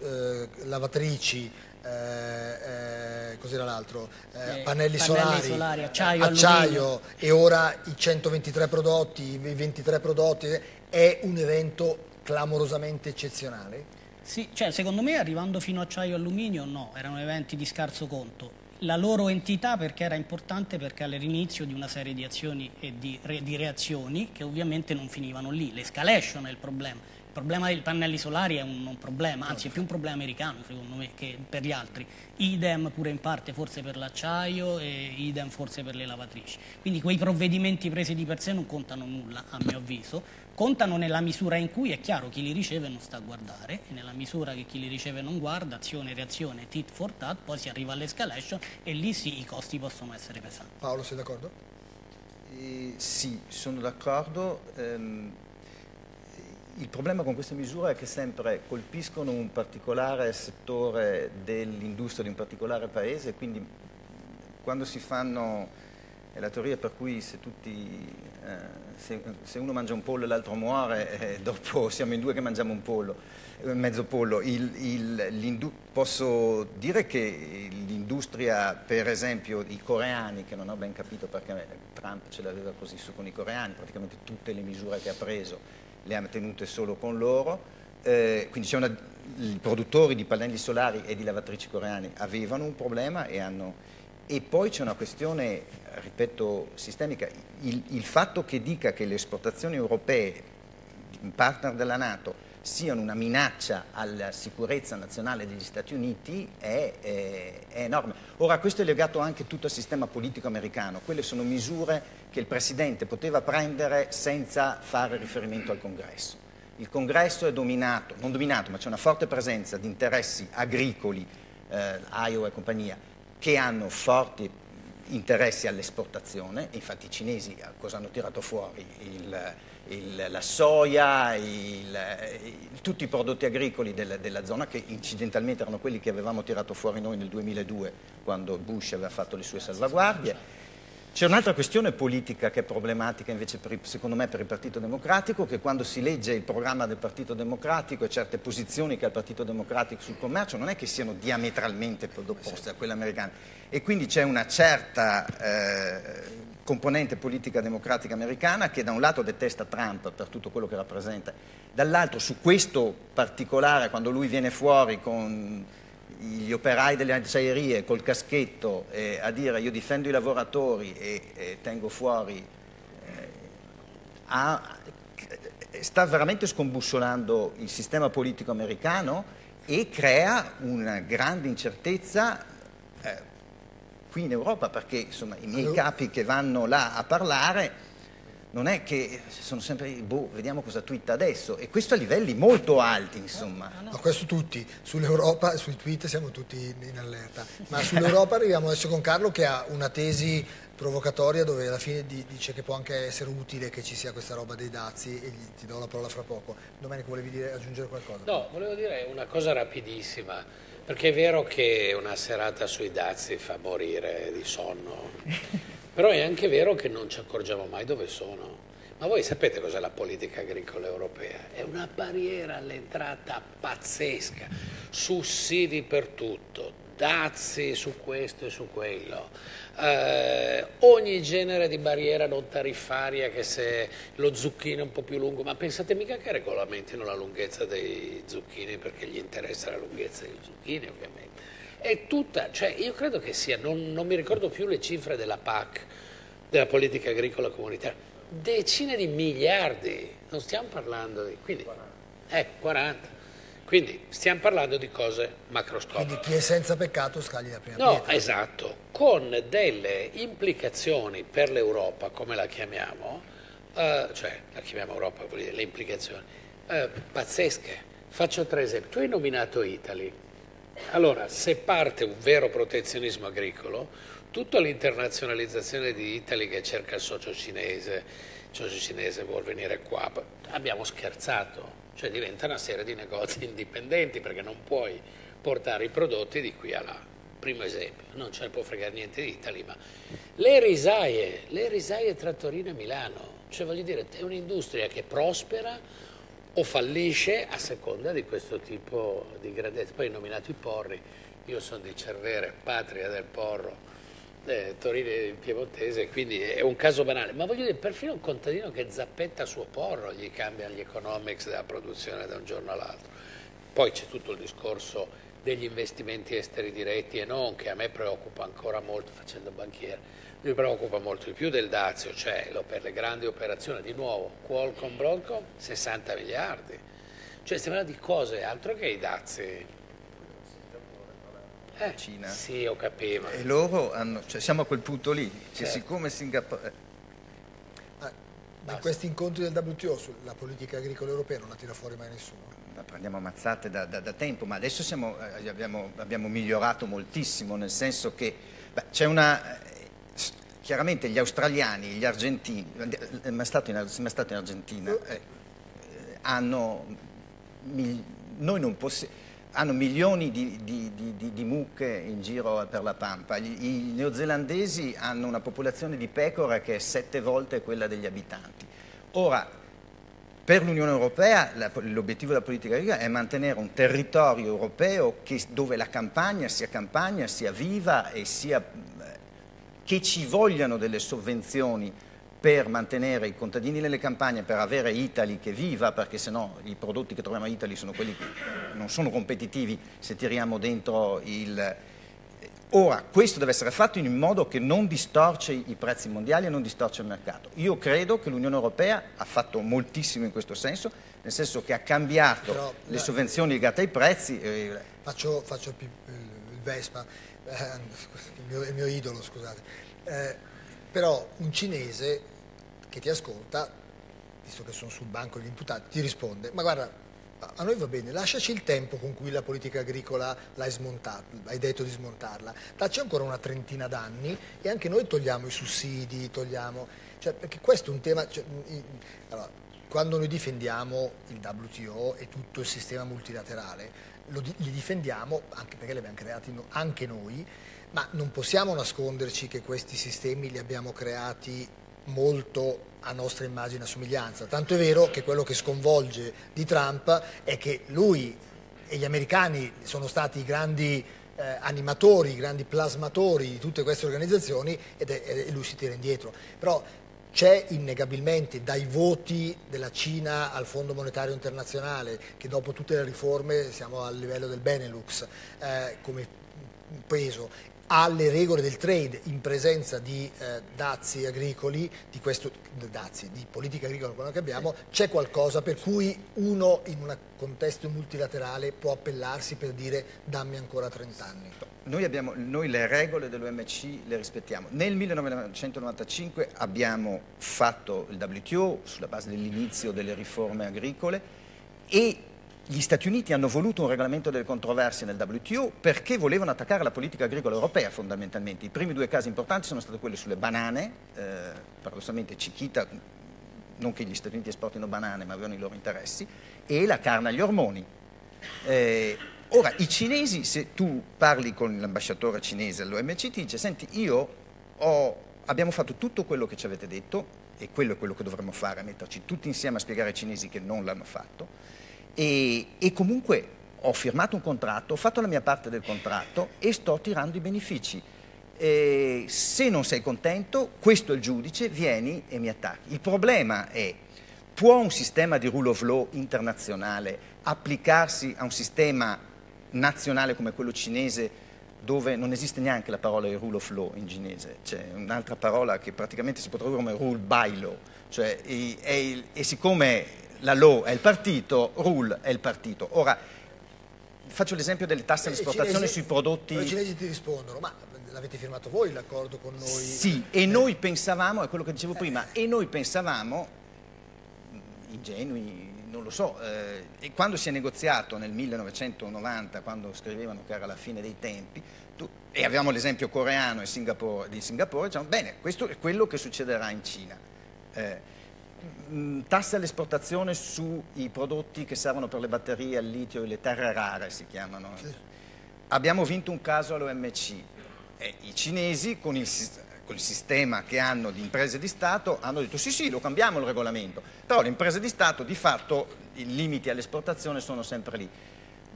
eh, lavatrici, eh, eh, cos'era l'altro? Eh, pannelli, pannelli, solari, solari acciaio, acciaio e ora i 123 prodotti, i 23 prodotti, è un evento clamorosamente eccezionale? Sì, cioè, secondo me arrivando fino a acciaio e alluminio no, erano eventi di scarso conto. La loro entità perché era importante perché era l'inizio di una serie di azioni e di, re, di reazioni che ovviamente non finivano lì. L'escalation è il problema. Il problema dei pannelli solari è un, un problema, anzi è più un problema americano secondo me che per gli altri. Idem pure in parte forse per l'acciaio e idem forse per le lavatrici. Quindi quei provvedimenti presi di per sé non contano nulla a mio avviso contano nella misura in cui è chiaro chi li riceve non sta a guardare e nella misura che chi li riceve non guarda, azione, reazione, tit for tat, poi si arriva all'escalation e lì sì i costi possono essere pesanti. Paolo, sei d'accordo? Eh, sì, sono d'accordo. Ehm, il problema con queste misure è che sempre colpiscono un particolare settore dell'industria di un particolare paese, quindi quando si fanno è la teoria per cui se, tutti, eh, se, se uno mangia un pollo e l'altro muore, eh, dopo siamo in due che mangiamo un pollo, eh, mezzo pollo. Il, il, posso dire che l'industria, per esempio, i coreani, che non ho ben capito perché Trump ce l'aveva così su con i coreani, praticamente tutte le misure che ha preso le ha tenute solo con loro, eh, quindi una, i produttori di pannelli solari e di lavatrici coreani avevano un problema e hanno e poi c'è una questione, ripeto, sistemica. Il, il, fatto che dica che le esportazioni europee, un partner della Nato, siano una minaccia alla sicurezza nazionale degli Stati Uniti è, è, è, enorme. Ora questo è legato anche tutto al sistema politico americano, quelle sono misure che il Presidente poteva prendere senza fare riferimento al Congresso. Il Congresso è dominato, non dominato, ma c'è una forte presenza di interessi agricoli, eh, Iowa e compagnia, che hanno forti interessi all'esportazione, infatti i cinesi cosa hanno tirato fuori? Il, il, la soia, il, tutti i prodotti agricoli del, della zona che incidentalmente erano quelli che avevamo tirato fuori noi nel 2002 quando Bush aveva fatto le sue salvaguardie c'è un'altra questione politica che è problematica invece per, secondo me per il Partito Democratico, che quando si legge il programma del Partito Democratico e certe posizioni che ha il Partito Democratico sul commercio non è che siano diametralmente opposte a quelle americane. E quindi c'è una certa eh, componente politica democratica americana che da un lato detesta Trump per tutto quello che rappresenta, dall'altro su questo particolare quando lui viene fuori con gli operai delle acciaierie col caschetto eh, a dire io difendo i lavoratori e, e tengo fuori, eh, ha, sta veramente scombussolando il sistema politico americano e crea una grande incertezza eh, qui in Europa perché insomma, i miei capi che vanno là a parlare non è che sono sempre, boh, vediamo cosa twitta adesso, e questo a livelli molto alti, insomma. Ma questo tutti, sull'Europa, sui tweet siamo tutti in allerta, ma sull'Europa (laughs) arriviamo adesso con Carlo che ha una tesi provocatoria dove alla fine dice che può anche essere utile che ci sia questa roba dei dazi e gli, ti do la parola fra poco. Domenico, volevi dire, aggiungere qualcosa? No, volevo dire una cosa rapidissima, perché è vero che una serata sui dazi fa morire di sonno. (laughs) Però è anche vero che non ci accorgiamo mai dove sono. Ma voi sapete cos'è la politica agricola europea? È una barriera all'entrata pazzesca, sussidi per tutto, dazi su questo e su quello, eh, ogni genere di barriera non tariffaria che se lo zucchino è un po' più lungo, ma pensate mica che regolamentino la lunghezza dei zucchini perché gli interessa la lunghezza dei zucchini ovviamente. È tutta, cioè io credo che sia, non, non mi ricordo più le cifre della PAC, della politica agricola comunitaria, decine di miliardi, non stiamo parlando di, quindi, ecco, 40. Quindi stiamo parlando di cose macroscopiche. Quindi chi è senza peccato scagli la prima No, pietra. esatto, con delle implicazioni per l'Europa, come la chiamiamo, eh, cioè la chiamiamo Europa, vuol dire le implicazioni, eh, pazzesche. Faccio tre esempi. Tu hai nominato Italy. Allora, se parte un vero protezionismo agricolo, tutta l'internazionalizzazione di Italy che cerca il socio cinese, il socio cinese vuol venire qua, abbiamo scherzato, cioè diventa una serie di negozi (laughs) indipendenti perché non puoi portare i prodotti di qui a là. Primo esempio, non ce ne può fregare niente di Italy, ma le risaie, le risaie tra Torino e Milano, cioè voglio dire, è un'industria che prospera o fallisce a seconda di questo tipo di grandezza. Poi nominato i porri, io sono di Cervere, patria del porro, eh, Torino Piemontese, quindi è un caso banale, ma voglio dire, perfino un contadino che zappetta suo porro gli cambia gli economics della produzione da un giorno all'altro. Poi c'è tutto il discorso degli investimenti esteri diretti e non, che a me preoccupa ancora molto facendo banchiere, mi preoccupa molto di più del Dazio, cioè per le grandi operazioni, di nuovo, Qualcomm Broadcom 60 miliardi, cioè stiamo parlando di cose altro che i dazi. Eh, Cina. Sì, ho capito. E loro hanno, cioè siamo a quel punto lì, che certo. siccome Singapore... Ah, ma in questi incontri del WTO sulla politica agricola europea non la tira fuori mai nessuno? La prendiamo ammazzate da, da, da tempo, ma adesso siamo, eh, abbiamo, abbiamo, migliorato moltissimo, nel senso che beh, c'è una... Chiaramente gli australiani, gli argentini, è mai stato in, è stato in Argentina, eh, hanno... Possiamo hanno milioni di, di, di, di, mucche in giro per la pampa. I, I neozelandesi hanno una popolazione di pecore che è sette volte quella degli abitanti. Ora, per l'Unione Europea l'obiettivo della politica agricola è mantenere un territorio europeo che, dove la campagna sia campagna, sia viva e sia, che ci vogliano delle sovvenzioni per mantenere i contadini nelle campagne, per avere Italy che viva, perché sennò i prodotti che troviamo a Italy sono quelli che non sono competitivi se tiriamo dentro il... Ora, questo deve essere fatto in modo che non distorce i prezzi mondiali e non distorce il mercato. Io credo che l'Unione Europea ha fatto moltissimo in questo senso, nel senso che ha cambiato Però, le sovvenzioni legate ai prezzi. E... Faccio, faccio il, Vespa, eh, il, mio, il, mio, idolo, scusate. Eh, però un cinese che ti ascolta, visto che sono sul banco gli imputati, ti risponde, ma guarda, a noi va bene, lasciaci il tempo con cui la politica agricola l'hai smontata, hai detto di smontarla, dacci ancora una trentina d'anni e anche noi togliamo i sussidi, togliamo, cioè, perché questo è un tema, cioè, allora, quando noi difendiamo il WTO e tutto il sistema multilaterale, lo, li difendiamo anche perché li abbiamo creati anche noi, ma non possiamo nasconderci che questi sistemi li abbiamo creati molto a nostra immagine e somiglianza. Tanto è vero che quello che sconvolge di Trump è che lui e gli americani sono stati i grandi eh, animatori, i grandi plasmatori di tutte queste organizzazioni ed è, e lui si tira indietro. Però c'è innegabilmente dai voti della Cina al Fondo Monetario Internazionale, che dopo tutte le riforme siamo al livello del Benelux eh, come peso alle regole del trade in presenza di eh, dazi agricoli, di, questo, dazi, di politica agricola quello che abbiamo, c'è qualcosa per cui uno in un contesto multilaterale può appellarsi per dire dammi ancora 30 anni. Noi, abbiamo, noi le regole dell'OMC le rispettiamo. Nel 1995 abbiamo fatto il WTO sulla base dell'inizio delle riforme agricole e gli Stati Uniti hanno voluto un regolamento delle controversie nel WTO perché volevano attaccare la politica agricola europea fondamentalmente. I primi due casi importanti sono stati quelli sulle banane, eh, paradossalmente Cichita, non che gli Stati Uniti esportino banane ma avevano i loro interessi, e la carne agli ormoni. Eh, ora, i cinesi, se tu parli con l'ambasciatore cinese all'OMC, ti dice, senti, io ho, abbiamo fatto tutto quello che ci avete detto, e quello è quello che dovremmo fare, metterci tutti insieme a spiegare ai cinesi che non l'hanno fatto, e, e comunque ho firmato un contratto, ho fatto la mia parte del contratto e sto tirando i benefici. E se non sei contento, questo è il giudice, vieni e mi attacchi. Il problema è, può un sistema di rule of law internazionale applicarsi a un sistema nazionale come quello cinese dove non esiste neanche la parola rule of law in cinese, c'è un'altra parola che praticamente si può tradurre come rule by law, cioè, e, e, e siccome la law è il partito, rule è il partito. Ora, faccio l'esempio delle tasse all'esportazione sui prodotti... I cinesi ti rispondono, ma l'avete firmato voi l'accordo con noi? Sì, e noi pensavamo, è quello che dicevo prima, e noi pensavamo, ingenui, non lo so, eh, quando si è negoziato nel 1990, quando scrivevano che era la fine dei tempi, tu, e avevamo l'esempio coreano Singapore, di Singapore, diciamo, bene, questo è quello che succederà in Cina. Eh, tasse all'esportazione sui prodotti che servono per le batterie al litio e le terre rare si chiamano. Abbiamo vinto un caso all'OMC. E I cinesi con il, con il, sistema che hanno di imprese di Stato hanno detto sì sì lo cambiamo il regolamento, però le imprese di Stato di fatto i limiti all'esportazione sono sempre lì.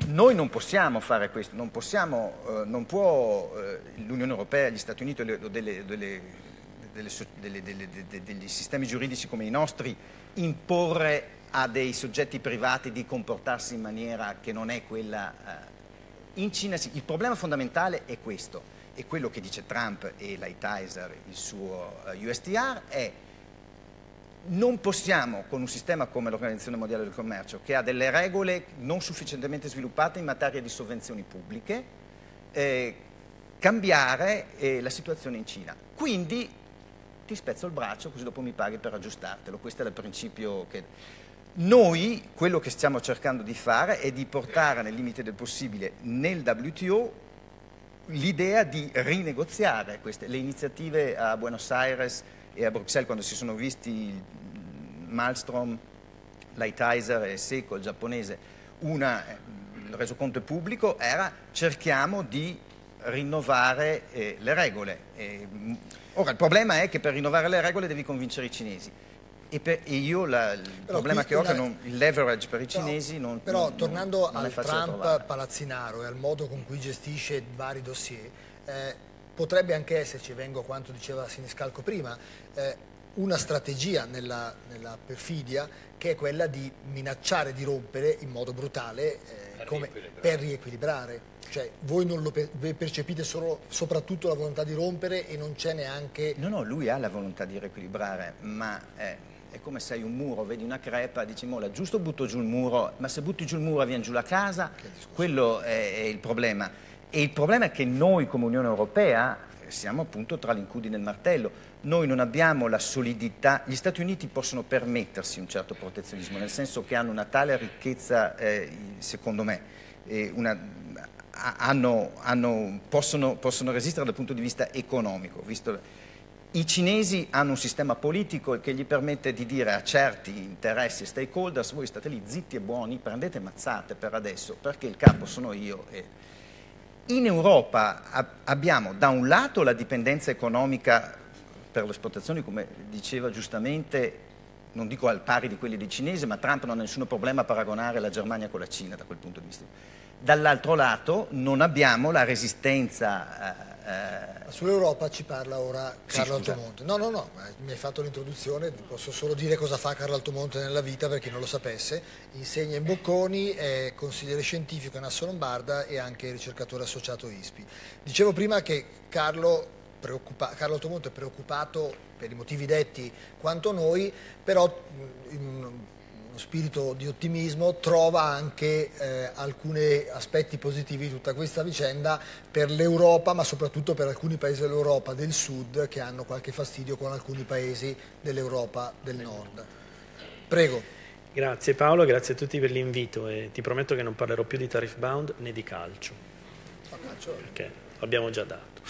Noi non possiamo fare questo, non, possiamo, eh, non può eh, l'Unione Europea, gli Stati Uniti o delle, delle delle, degli sistemi giuridici come i nostri imporre a dei soggetti privati di comportarsi in maniera che non è quella... Eh. In Cina il problema fondamentale è questo, e quello che dice Trump e Lighthizer, il suo eh, USTR, è non possiamo, con un sistema come l'Organizzazione Mondiale del Commercio, che ha delle regole non sufficientemente sviluppate in materia di sovvenzioni pubbliche, eh, cambiare eh, la situazione in Cina. Quindi ti spezzo il braccio così dopo mi paghi per aggiustartelo. Questo è il principio che... Noi quello che stiamo cercando di fare è di portare nel limite del possibile nel WTO l'idea di rinegoziare queste, le iniziative a Buenos Aires e a Bruxelles quando si sono visti Malmstrom, Lighthizer e Seco, il giapponese, una, il resoconto pubblico, era cerchiamo di rinnovare eh, le regole. Eh, ora, il problema è che per rinnovare le regole devi convincere i cinesi. E, per, e io la, il però problema che ho è che non, il leverage per i cinesi però, non Però non, tornando non al Trump palazzinaro e al modo con cui gestisce vari dossier, eh, potrebbe anche esserci, vengo a quanto diceva Siniscalco prima, eh, una strategia nella, nella, perfidia che è quella di minacciare di rompere in modo brutale eh, per, come, riequilibrare. per riequilibrare. Cioè, voi non lo percepite solo, soprattutto la volontà di rompere e non c'è neanche... No, no, lui ha la volontà di riequilibrare, ma è, è come se hai un muro, vedi una crepa, dici, mola, giusto butto giù il muro, ma se butti giù il muro viene giù la casa, quello è, è il problema. E il problema è che noi come Unione Europea siamo appunto tra l'incudine e il martello. Noi non abbiamo la solidità, gli Stati Uniti possono permettersi un certo protezionismo, nel senso che hanno una tale ricchezza, eh, secondo me, eh, una, hanno, hanno, possono, possono, resistere dal punto di vista economico. Visto, I cinesi hanno un sistema politico che gli permette di dire a certi interessi e stakeholders voi state lì zitti e buoni, prendete mazzate per adesso perché il capo sono io. In Europa abbiamo da un lato la dipendenza economica per le esportazioni, come diceva giustamente, non dico al pari di quelli dei cinesi, ma Trump non ha nessun problema a paragonare la Germania con la Cina da quel punto di vista dall'altro lato non abbiamo la resistenza. Eh, Sull'Europa ci parla ora Carlo sì, Altomonte. No, no, no, mi hai fatto l'introduzione, posso solo dire cosa fa Carlo Altomonte nella vita per chi non lo sapesse. Insegna in Bocconi, è consigliere scientifico in Asso Lombarda e anche ricercatore associato ISPI. Dicevo prima che Carlo, Carlo Altomonte è preoccupato per i motivi detti quanto noi, però in, uno spirito di ottimismo, trova anche eh, alcuni aspetti positivi di tutta questa vicenda per l'Europa, ma soprattutto per alcuni paesi dell'Europa del Sud che hanno qualche fastidio con alcuni paesi dell'Europa del Nord. Prego. Grazie Paolo, grazie a tutti per l'invito e ti prometto che non parlerò più di tariff bound né di calcio. calcio. Perché l'abbiamo già dato.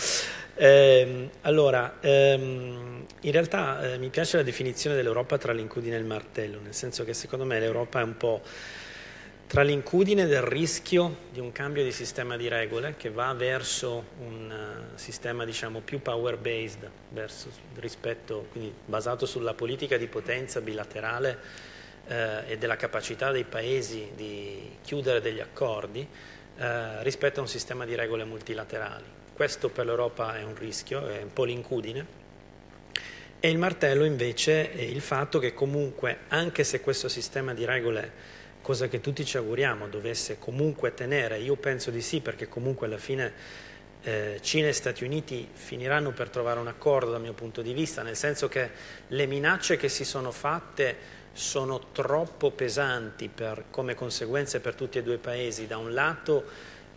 Eh, allora, ehm, in realtà eh, mi piace la definizione dell'Europa tra l'incudine e il martello, nel senso che secondo me l'Europa è un po' tra l'incudine del rischio di un cambio di sistema di regole che va verso un uh, sistema diciamo, più power based verso, rispetto, quindi basato sulla politica di potenza bilaterale eh, e della capacità dei paesi di chiudere degli accordi eh, rispetto a un sistema di regole multilaterali. Questo per l'Europa è un rischio, è un po' l'incudine. E il martello invece è il fatto che comunque, anche se questo sistema di regole, cosa che tutti ci auguriamo, dovesse comunque tenere, io penso di sì, perché comunque alla fine eh, Cina e Stati Uniti finiranno per trovare un accordo dal mio punto di vista, nel senso che le minacce che si sono fatte sono troppo pesanti per, come conseguenze per tutti e due i paesi. Da un lato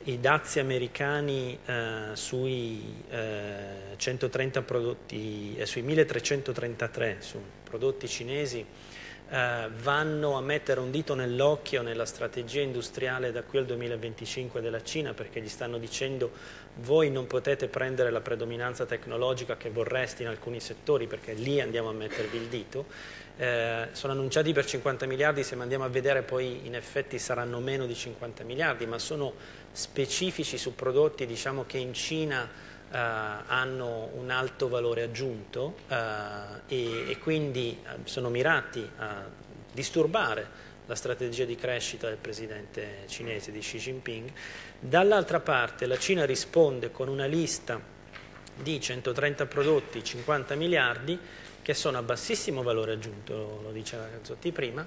i dazi americani eh, sui, eh, 130 prodotti, eh, sui 1333 su prodotti cinesi eh, vanno a mettere un dito nell'occhio nella strategia industriale da qui al 2025 della Cina perché gli stanno dicendo voi non potete prendere la predominanza tecnologica che vorresti in alcuni settori perché lì andiamo a mettervi il dito. Eh, sono annunciati per 50 miliardi, se andiamo a vedere poi in effetti saranno meno di 50 miliardi, ma sono specifici su prodotti diciamo, che in Cina eh, hanno un alto valore aggiunto eh, e, e, quindi eh, sono mirati a disturbare la strategia di crescita del presidente cinese di Xi Jinping. Dall'altra parte la Cina risponde con una lista di 130 prodotti, 50 miliardi, che sono a bassissimo valore aggiunto, lo diceva Cazzotti prima,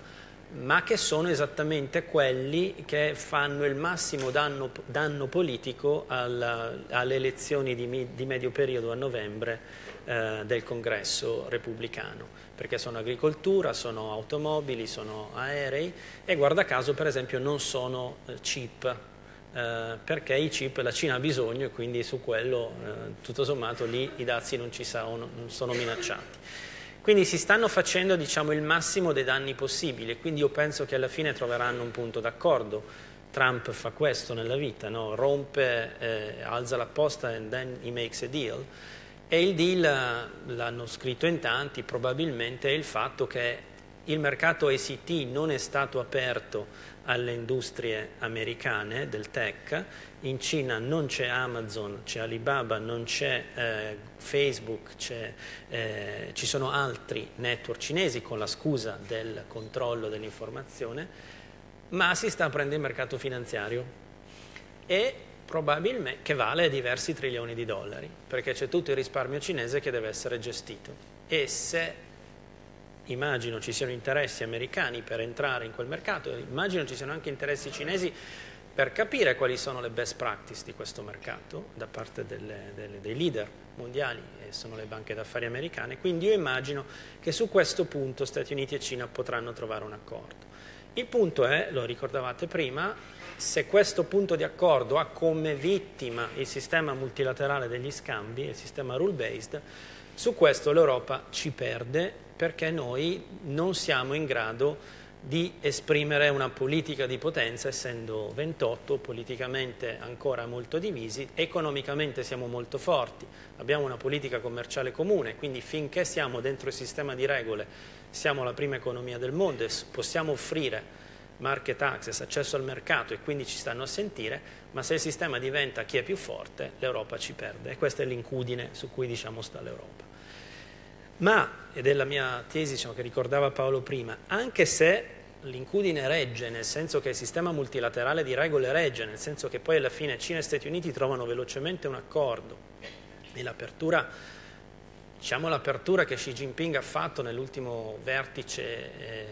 ma che sono esattamente quelli che fanno il massimo danno, danno politico alla, alle elezioni di, di, medio periodo a novembre eh, del congresso repubblicano, perché sono agricoltura, sono automobili, sono aerei e guarda caso per esempio non sono eh, chip, eh, perché i chip la Cina ha bisogno e quindi su quello eh, tutto sommato lì i dazi non ci sono, non sono minacciati. Quindi si stanno facendo diciamo, il massimo dei danni possibili e quindi io penso che alla fine troveranno un punto d'accordo. Trump fa questo nella vita, no? rompe, eh, alza la posta and then he makes a deal. E il deal, eh, l'hanno scritto in tanti, probabilmente è il fatto che il mercato ICT non è stato aperto alle industrie americane del tech, in Cina non c'è Amazon, c'è Alibaba, non c'è eh, Facebook, eh, ci sono altri network cinesi con la scusa del controllo dell'informazione, ma si sta aprendo il mercato finanziario e probabilmente che vale diversi trilioni di dollari, perché c'è tutto il risparmio cinese che deve essere gestito. E se immagino ci siano interessi americani per entrare in quel mercato, immagino ci siano anche interessi cinesi per capire quali sono le best practice di questo mercato da parte delle, delle, dei leader mondiali e sono le banche d'affari americane, quindi io immagino che su questo punto Stati Uniti e Cina potranno trovare un accordo. Il punto è, lo ricordavate prima, se questo punto di accordo ha come vittima il sistema multilaterale degli scambi, il sistema rule-based, su questo l'Europa ci perde perché noi non siamo in grado di esprimere una politica di potenza essendo 28, politicamente ancora molto divisi, economicamente siamo molto forti, abbiamo una politica commerciale comune, quindi finché siamo dentro il sistema di regole siamo la prima economia del mondo e possiamo offrire market access, accesso al mercato e quindi ci stanno a sentire, ma se il sistema diventa chi è più forte, l'Europa ci perde e questa è l'incudine su cui diciamo sta l'Europa. Ma, ed è la mia tesi diciamo, che ricordava Paolo prima, anche se l'incudine regge, nel senso che il sistema multilaterale di regole regge, nel senso che poi alla fine Cina e Stati Uniti trovano velocemente un accordo. E l'apertura, diciamo l'apertura che Xi Jinping ha fatto nell'ultimo vertice eh,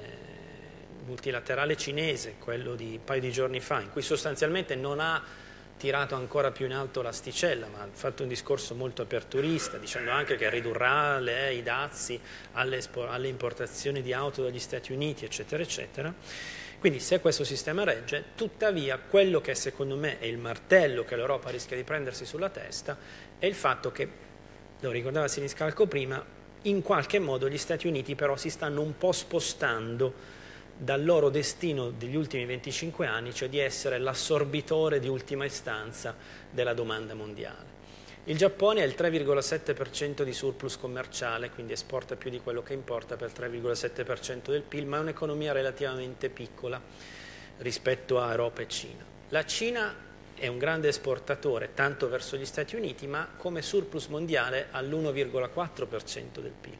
multilaterale cinese, quello di un paio di giorni fa, in cui sostanzialmente non ha tirato ancora più in alto l'asticella, ma ha fatto un discorso molto aperturista, dicendo anche che ridurrà le, i dazi alle, alle importazioni di auto dagli Stati Uniti, eccetera, eccetera. Quindi se questo sistema regge, tuttavia quello che secondo me è il martello che l'Europa rischia di prendersi sulla testa è il fatto che, lo ricordava Siniscalco prima, in qualche modo gli Stati Uniti però si stanno un po' spostando dal loro destino degli ultimi 25 anni, cioè di essere l'assorbitore di ultima istanza della domanda mondiale. Il Giappone ha il 3,7% di surplus commerciale, quindi esporta più di quello che importa per il 3,7% del PIL, ma è un'economia relativamente piccola rispetto a Europa e Cina. La Cina è un grande esportatore tanto verso gli Stati Uniti, ma come surplus mondiale all'1,4% del PIL.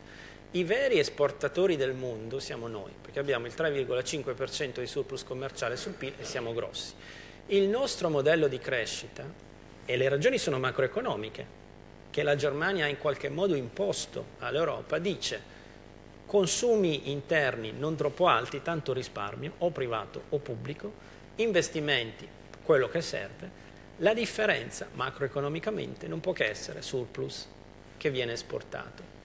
I veri esportatori del mondo siamo noi, perché abbiamo il 3,5% di surplus commerciale sul PIL e siamo grossi. Il nostro modello di crescita, e le ragioni sono macroeconomiche, che la Germania ha in qualche modo imposto all'Europa, dice consumi interni non troppo alti, tanto risparmio, o privato o pubblico, investimenti, quello che serve, la differenza macroeconomicamente non può che essere surplus che viene esportato.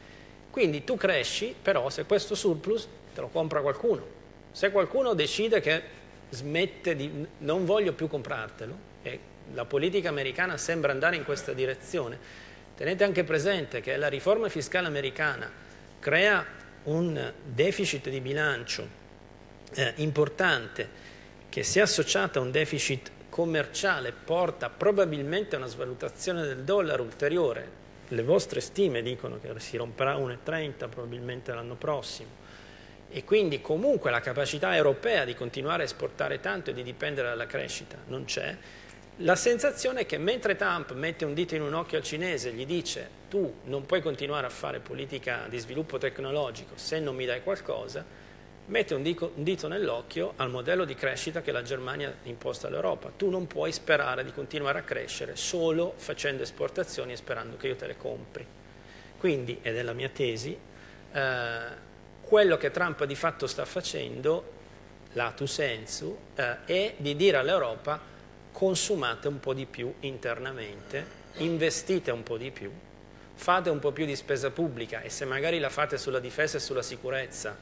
Quindi tu cresci, però se questo surplus te lo compra qualcuno. Se qualcuno decide che smette di non voglio più comprartelo e la politica americana sembra andare in questa direzione, tenete anche presente che la riforma fiscale americana crea un deficit di bilancio eh, importante che se associata a un deficit commerciale porta probabilmente a una svalutazione del dollaro ulteriore. Le vostre stime dicono che si romperà 1,30 probabilmente l'anno prossimo e quindi comunque la capacità europea di continuare a esportare tanto e di dipendere dalla crescita non c'è. La sensazione è che mentre Trump mette un dito in un occhio al cinese e gli dice tu non puoi continuare a fare politica di sviluppo tecnologico se non mi dai qualcosa, mette un, dico, un dito nell'occhio al modello di crescita che la Germania ha imposto all'Europa. Tu non puoi sperare di continuare a crescere solo facendo esportazioni e sperando che io te le compri. Quindi, ed è la mia tesi, eh, quello che Trump di fatto sta facendo, lato sensu, eh, è di dire all'Europa consumate un po' di più internamente, investite un po' di più, fate un po' più di spesa pubblica e se magari la fate sulla difesa e sulla sicurezza,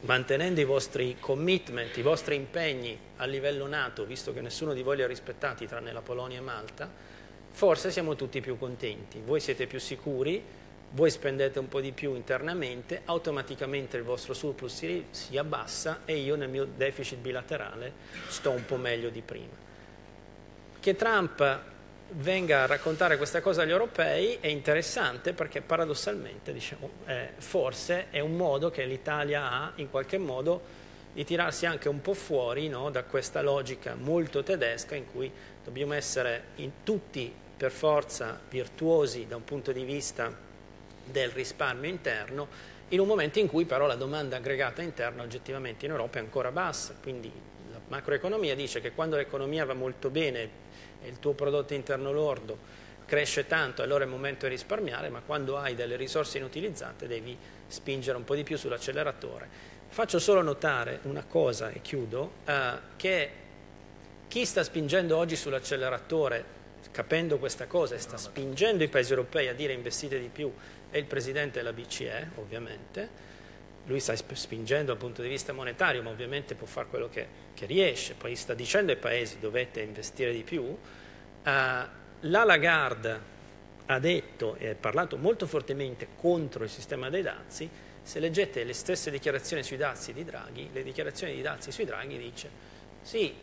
mantenendo i vostri commitment, i vostri impegni a livello NATO, visto che nessuno di voi li ha rispettati tranne la Polonia e Malta, forse siamo tutti più contenti, voi siete più sicuri, voi spendete un po' di più internamente, automaticamente il vostro surplus si, si, abbassa e io nel mio deficit bilaterale sto un po' meglio di prima. Che Trump venga a raccontare questa cosa agli europei è interessante perché paradossalmente diciamo, eh, forse è un modo che l'Italia ha in qualche modo di tirarsi anche un po' fuori no, da questa logica molto tedesca in cui dobbiamo essere tutti per forza virtuosi da un punto di vista del risparmio interno in un momento in cui però la domanda aggregata interna oggettivamente in Europa è ancora bassa, quindi la macroeconomia dice che quando l'economia va molto bene e il tuo prodotto interno lordo cresce tanto, allora è il momento di risparmiare, ma quando hai delle risorse inutilizzate devi spingere un po' di più sull'acceleratore. Faccio solo notare una cosa e chiudo, eh, che chi sta spingendo oggi sull'acceleratore capendo questa cosa e sta spingendo i paesi europei a dire investite di più è il presidente della BCE, ovviamente. Lui sta spingendo dal punto di vista monetario, ma ovviamente può fare quello che, che riesce. Poi sta dicendo ai paesi dovete investire di più. Uh, la Lagarde ha detto e ha parlato molto fortemente contro il sistema dei dazi. Se leggete le stesse dichiarazioni sui dazi di Draghi, le dichiarazioni di dazi sui Draghi dice sì,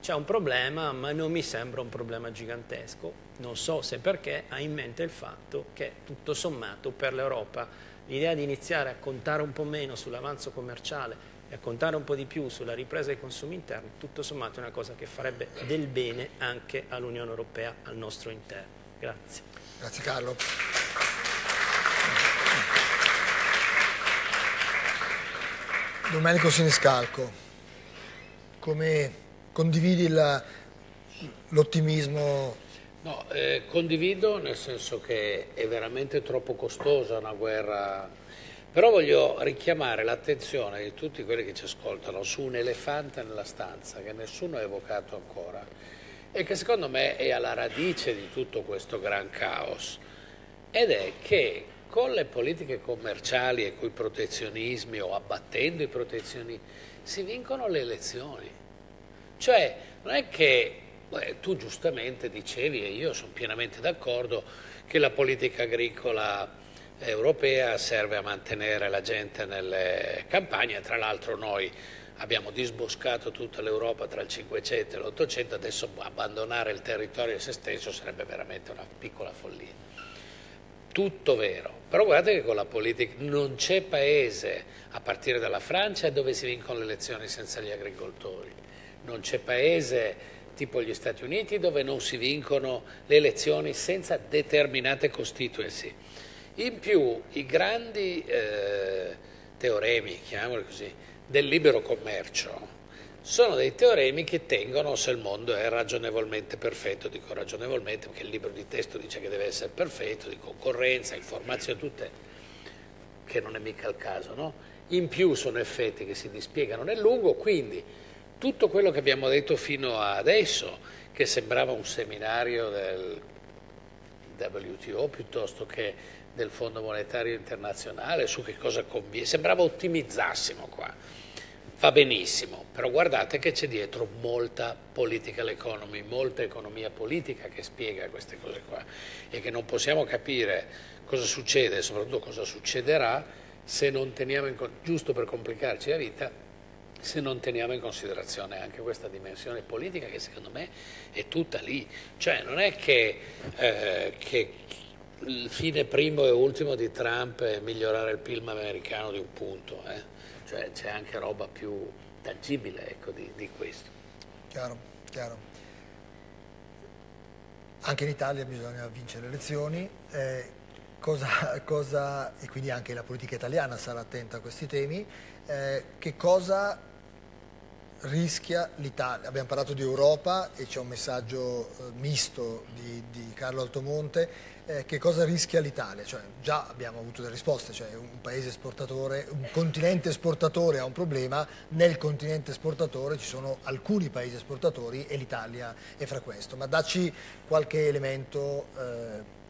c'è un problema, ma non mi sembra un problema gigantesco. Non so se perché ha in mente il fatto che tutto sommato per l'Europa l'idea di iniziare a contare un po' meno sull'avanzo commerciale e a contare un po' di più sulla ripresa dei consumi interni, tutto sommato è una cosa che farebbe del bene anche all'Unione Europea, al nostro interno. Grazie. Grazie Carlo. Domenico Siniscalco, come condividi l'ottimismo? No, eh, condivido nel senso che è veramente troppo costosa una guerra, però voglio richiamare l'attenzione di tutti quelli che ci ascoltano su un elefante nella stanza che nessuno ha evocato ancora e che secondo me è alla radice di tutto questo gran caos ed è che con le politiche commerciali e con i protezionismi o abbattendo i protezioni si vincono le elezioni. Cioè, non è che beh, tu giustamente dicevi, e io sono pienamente d'accordo, che la politica agricola europea serve a mantenere la gente nelle campagne, tra l'altro noi abbiamo disboscato tutta l'Europa tra il 500 e l'800, adesso abbandonare il territorio a se stesso sarebbe veramente una piccola follia. Tutto vero, però guardate che con la politica non c'è paese, a partire dalla Francia, dove si vincono le elezioni senza gli agricoltori. Non c'è paese tipo gli Stati Uniti dove non si vincono le elezioni senza determinate constituency. In più i grandi eh, teoremi, chiamiamoli così, del libero commercio sono dei teoremi che tengono se il mondo è ragionevolmente perfetto, dico ragionevolmente perché il libro di testo dice che deve essere perfetto, di concorrenza, informazione, tutte, che non è mica il caso, no? In più sono effetti che si dispiegano nel lungo, quindi tutto quello che abbiamo detto fino adesso, che sembrava un seminario del WTO piuttosto che del Fondo Monetario Internazionale, su che cosa conviene, sembrava ottimizzassimo qua. Va benissimo, però guardate che c'è dietro molta political economy, molta economia politica che spiega queste cose qua e che non possiamo capire cosa succede e soprattutto cosa succederà se non teniamo in giusto per complicarci la vita, se non teniamo in considerazione anche questa dimensione politica che secondo me è tutta lì. Cioè non è che, eh, che il fine primo e ultimo di Trump è migliorare il PIL americano di un punto, eh? cioè c'è anche roba più tangibile ecco, di, di, questo. Chiaro, chiaro. Anche in Italia bisogna vincere le elezioni, eh, cosa, cosa, e quindi anche la politica italiana sarà attenta a questi temi, eh, che cosa rischia l'Italia? Abbiamo parlato di Europa e c'è un messaggio eh, misto di, di Carlo Altomonte eh, che cosa rischia l'Italia? Cioè, già abbiamo avuto delle risposte, cioè un paese esportatore, un continente esportatore ha un problema, nel continente esportatore ci sono alcuni paesi esportatori e l'Italia è fra questo, ma dacci qualche elemento eh,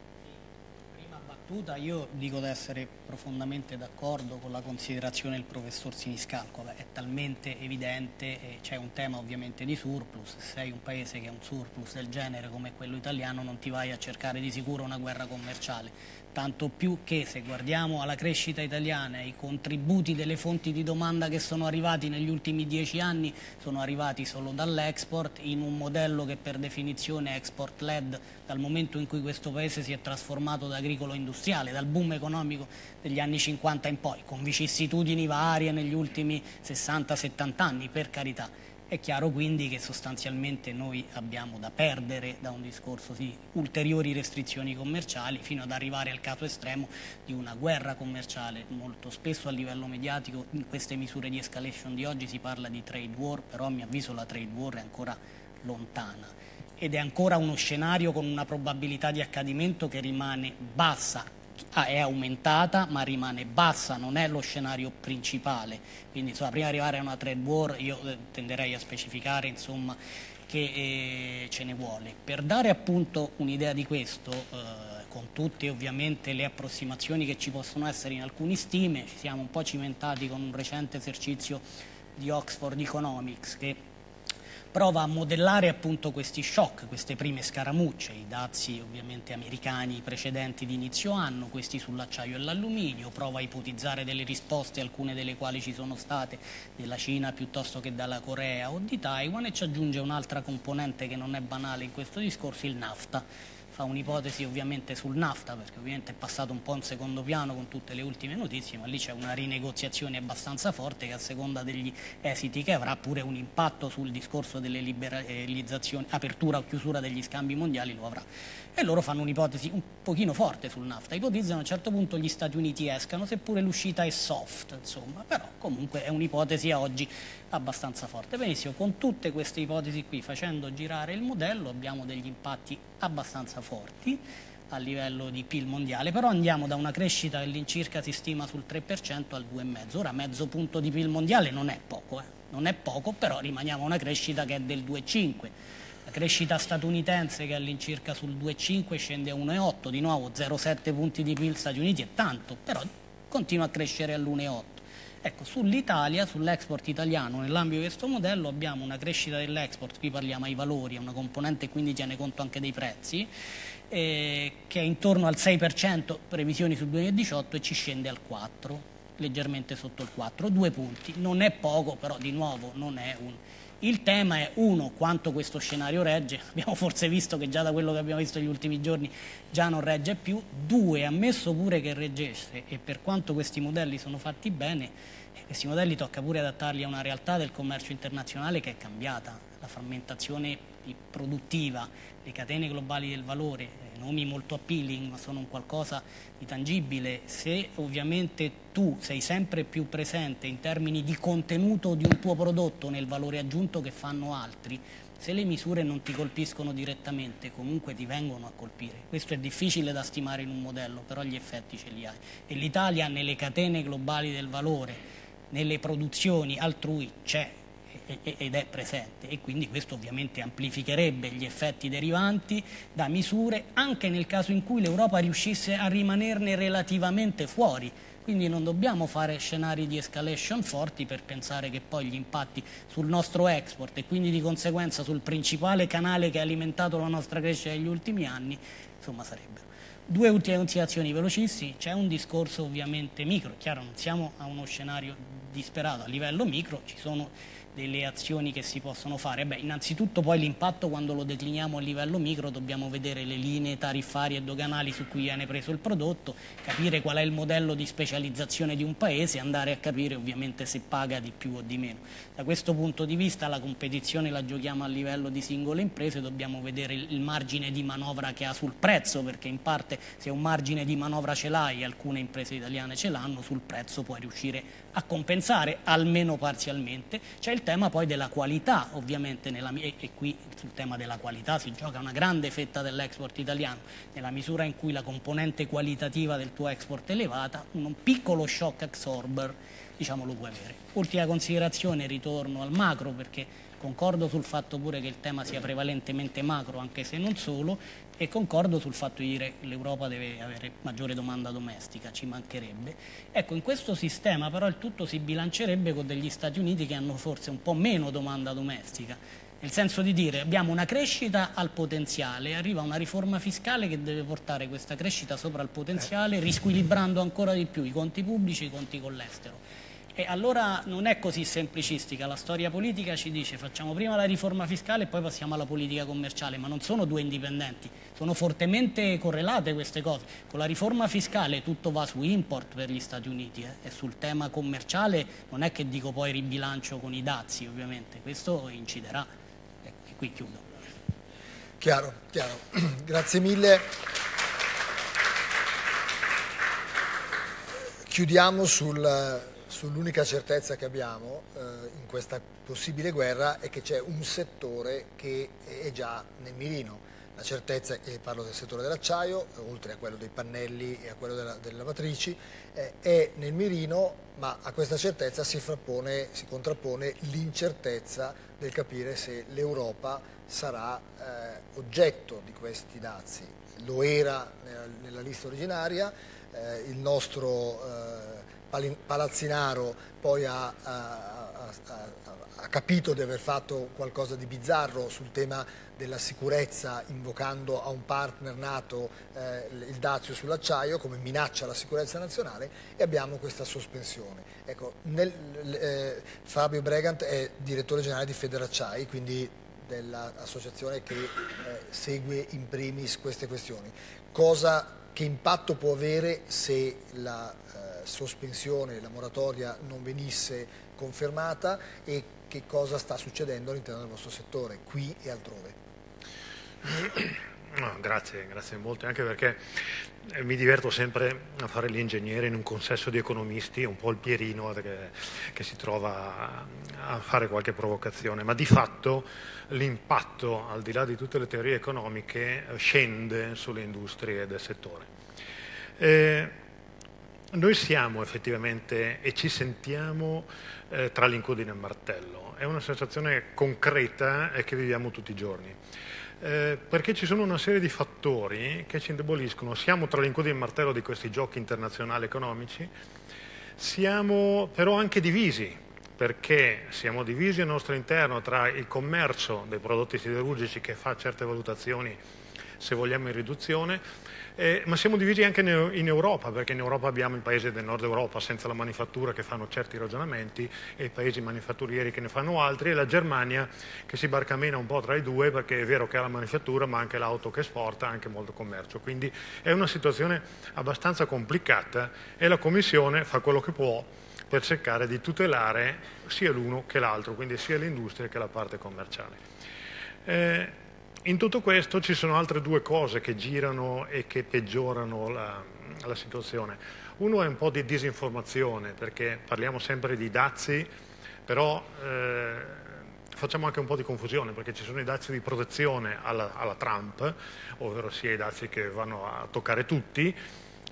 battuta io dico di essere profondamente d'accordo con la considerazione del professor Siniscalco, è talmente evidente, c'è un tema ovviamente di surplus, se sei un paese che ha un surplus del genere come quello italiano non ti vai a cercare di sicuro una guerra commerciale, tanto più che se guardiamo alla crescita italiana i contributi delle fonti di domanda che sono arrivati negli ultimi dieci anni sono arrivati solo dall'export in un modello che per definizione è export led dal momento in cui questo paese si è trasformato da agricolo industriale, dal boom economico degli anni 50 in poi, con vicissitudini varie negli ultimi 60-70 anni, per carità è chiaro quindi che sostanzialmente noi abbiamo da perdere da un discorso di ulteriori restrizioni commerciali fino ad arrivare al caso estremo di una guerra commerciale. Molto spesso a livello mediatico in queste misure di escalation di oggi si parla di trade war, però a mio avviso la trade war è ancora lontana ed è ancora uno scenario con una probabilità di accadimento che rimane bassa è aumentata ma rimane bassa, non è lo scenario principale, quindi insomma, prima di arrivare a una trade war io eh, tenderei a specificare insomma, che eh, ce ne vuole. Per dare appunto un'idea di questo, eh, con tutte ovviamente le approssimazioni che ci possono essere in alcune stime, ci siamo un po' cimentati con un recente esercizio di Oxford Economics che prova a modellare appunto questi shock, queste prime scaramucce, i dazi ovviamente americani precedenti di inizio anno, questi sull'acciaio e l'alluminio, prova a ipotizzare delle risposte, alcune delle quali ci sono state della Cina piuttosto che dalla Corea o di Taiwan e ci aggiunge un'altra componente che non è banale in questo discorso, il NAFTA fa un'ipotesi ovviamente sul nafta perché ovviamente è passato un po' in secondo piano con tutte le ultime notizie ma lì c'è una rinegoziazione abbastanza forte che a seconda degli esiti che avrà pure un impatto sul discorso delle liberalizzazioni, apertura o chiusura degli scambi mondiali lo avrà e loro fanno un'ipotesi un pochino forte sul nafta, ipotizzano a un certo punto gli Stati Uniti escano, seppure l'uscita è soft, insomma, però comunque è un'ipotesi a oggi abbastanza forte. Benissimo, con tutte queste ipotesi qui, facendo girare il modello, abbiamo degli impatti abbastanza forti a livello di PIL mondiale, però andiamo da una crescita che all'incirca si stima sul 3% al 2,5%. Ora mezzo punto di PIL mondiale non è poco, eh? non è poco, però rimaniamo a una crescita che è del 2,5% la crescita statunitense che all'incirca sul 2,5 scende a 1,8, di nuovo 0,7 punti di PIL Stati Uniti è tanto, però continua a crescere all'1,8. Ecco, sull'Italia, sull'export italiano, nell'ambito di questo modello abbiamo una crescita dell'export, qui parliamo ai valori, è una componente quindi tiene conto anche dei prezzi, eh, che è intorno al 6% previsioni sul 2018 e ci scende al 4%, leggermente sotto il 4%, due punti. Non è poco, però di nuovo non è un il tema è uno, quanto questo scenario regge, (laughs) abbiamo forse visto che già da quello che abbiamo visto negli ultimi giorni già non regge più, due, ammesso pure che reggesse e per quanto questi modelli sono fatti bene, questi modelli tocca pure adattarli a una realtà del commercio internazionale che è cambiata, la frammentazione produttiva, le catene globali del valore, eh, nomi molto appealing ma sono un qualcosa di tangibile, se ovviamente tu sei sempre più presente in termini di contenuto di un tuo prodotto nel valore aggiunto che fanno altri, se le misure non ti colpiscono direttamente comunque ti vengono a colpire. Questo è difficile da stimare in un modello, però gli effetti ce li hai. E l'Italia nelle catene globali del valore, nelle produzioni altrui c'è ed è presente. E quindi questo ovviamente amplificherebbe gli effetti derivanti da misure anche nel caso in cui l'Europa riuscisse a rimanerne relativamente fuori. Quindi non dobbiamo fare scenari di escalation forti per pensare che poi gli impatti sul nostro export e quindi di conseguenza sul principale canale che ha alimentato la nostra crescita negli ultimi anni, insomma sarebbero. Due ultime considerazioni velocissime, c'è un discorso ovviamente micro, chiaro non siamo a uno scenario disperato, a livello micro ci sono delle azioni che si possono fare? Beh, innanzitutto poi l'impatto quando lo decliniamo a livello micro dobbiamo vedere le linee tariffarie e doganali su cui viene preso il prodotto, capire qual è il modello di specializzazione di un paese e andare a capire ovviamente se paga di più o di meno. Da questo punto di vista la competizione la giochiamo a livello di singole imprese, dobbiamo vedere il margine di manovra che ha sul prezzo perché in parte se un margine di manovra ce l'hai, alcune imprese italiane ce l'hanno, sul prezzo puoi riuscire a compensare almeno parzialmente. C'è il tema poi della qualità, ovviamente, nella, e, e, qui sul tema della qualità si gioca una grande fetta dell'export italiano, nella misura in cui la componente qualitativa del tuo export è elevata, un piccolo shock absorber diciamo, lo puoi avere. Ultima considerazione, ritorno al macro perché concordo sul fatto pure che il tema sia prevalentemente macro, anche se non solo, e concordo sul fatto di dire che l'Europa deve avere maggiore domanda domestica, ci mancherebbe. Ecco, in questo sistema però il tutto si bilancerebbe con degli Stati Uniti che hanno forse un po' meno domanda domestica, nel senso di dire abbiamo una crescita al potenziale arriva una riforma fiscale che deve portare questa crescita sopra il potenziale, risquilibrando ancora di più i conti pubblici e i conti con l'estero. E allora non è così semplicistica, la storia politica ci dice facciamo prima la riforma fiscale e poi passiamo alla politica commerciale, ma non sono due indipendenti, sono fortemente correlate queste cose. Con la riforma fiscale tutto va su import per gli Stati Uniti eh? e sul tema commerciale non è che dico poi ribilancio con i dazi ovviamente, questo inciderà. E qui chiudo. Chiaro, chiaro. (clears throat) Grazie mille. Chiudiamo sul sull'unica certezza che abbiamo eh, in questa possibile guerra è che c'è un settore che è già nel mirino. La certezza, e parlo del settore dell'acciaio, oltre a quello dei pannelli e a quello delle lavatrici, eh, è nel mirino, ma a questa certezza si, si contrappone l'incertezza del capire se l'Europa sarà eh, oggetto di questi dazi. Lo era nella, nella lista originaria, eh, il nostro eh, Palazzinaro poi ha, ha, ha, ha, capito di aver fatto qualcosa di bizzarro sul tema della sicurezza invocando a un partner nato eh, il Dazio sull'acciaio come minaccia alla sicurezza nazionale e abbiamo questa sospensione. Ecco, nel, eh, Fabio Bregant è direttore generale di Federacciai, quindi dell'associazione che eh, segue in primis queste questioni. Cosa, che impatto può avere se la sospensione, la moratoria non venisse confermata e che cosa sta succedendo all'interno del vostro settore, qui e altrove. No, grazie, grazie molto, anche perché eh, mi diverto sempre a fare l'ingegnere in un consesso di economisti, un po' il Pierino che, che si trova a, fare qualche provocazione, ma di fatto l'impatto, al di là di tutte le teorie economiche, scende sulle industrie del settore. Eh, noi siamo effettivamente e ci sentiamo eh, tra l'incudine e il martello, è una sensazione concreta e che viviamo tutti i giorni. Eh, perché ci sono una serie di fattori che ci indeboliscono. Siamo tra l'incudine e il martello di questi giochi internazionali economici, siamo però anche divisi, perché siamo divisi al nostro interno tra il commercio dei prodotti siderurgici che fa certe valutazioni, se vogliamo, in riduzione, eh, ma siamo divisi anche in Europa, perché in Europa abbiamo i paesi del nord Europa senza la manifattura che fanno certi ragionamenti e i paesi manifatturieri che ne fanno altri e la Germania che si barcamena un po' tra i due perché è vero che ha la manifattura ma anche l'auto che esporta, anche molto commercio. Quindi è una situazione abbastanza complicata e la Commissione fa quello che può per cercare di tutelare sia l'uno che l'altro, quindi sia l'industria che la parte commerciale. Eh, in tutto questo ci sono altre due cose che girano e che peggiorano la, la situazione. Uno è un po' di disinformazione, perché parliamo sempre di dazi, però eh, facciamo anche un po' di confusione, perché ci sono i dazi di protezione alla, alla Trump, ovvero sia i dazi che vanno a toccare tutti,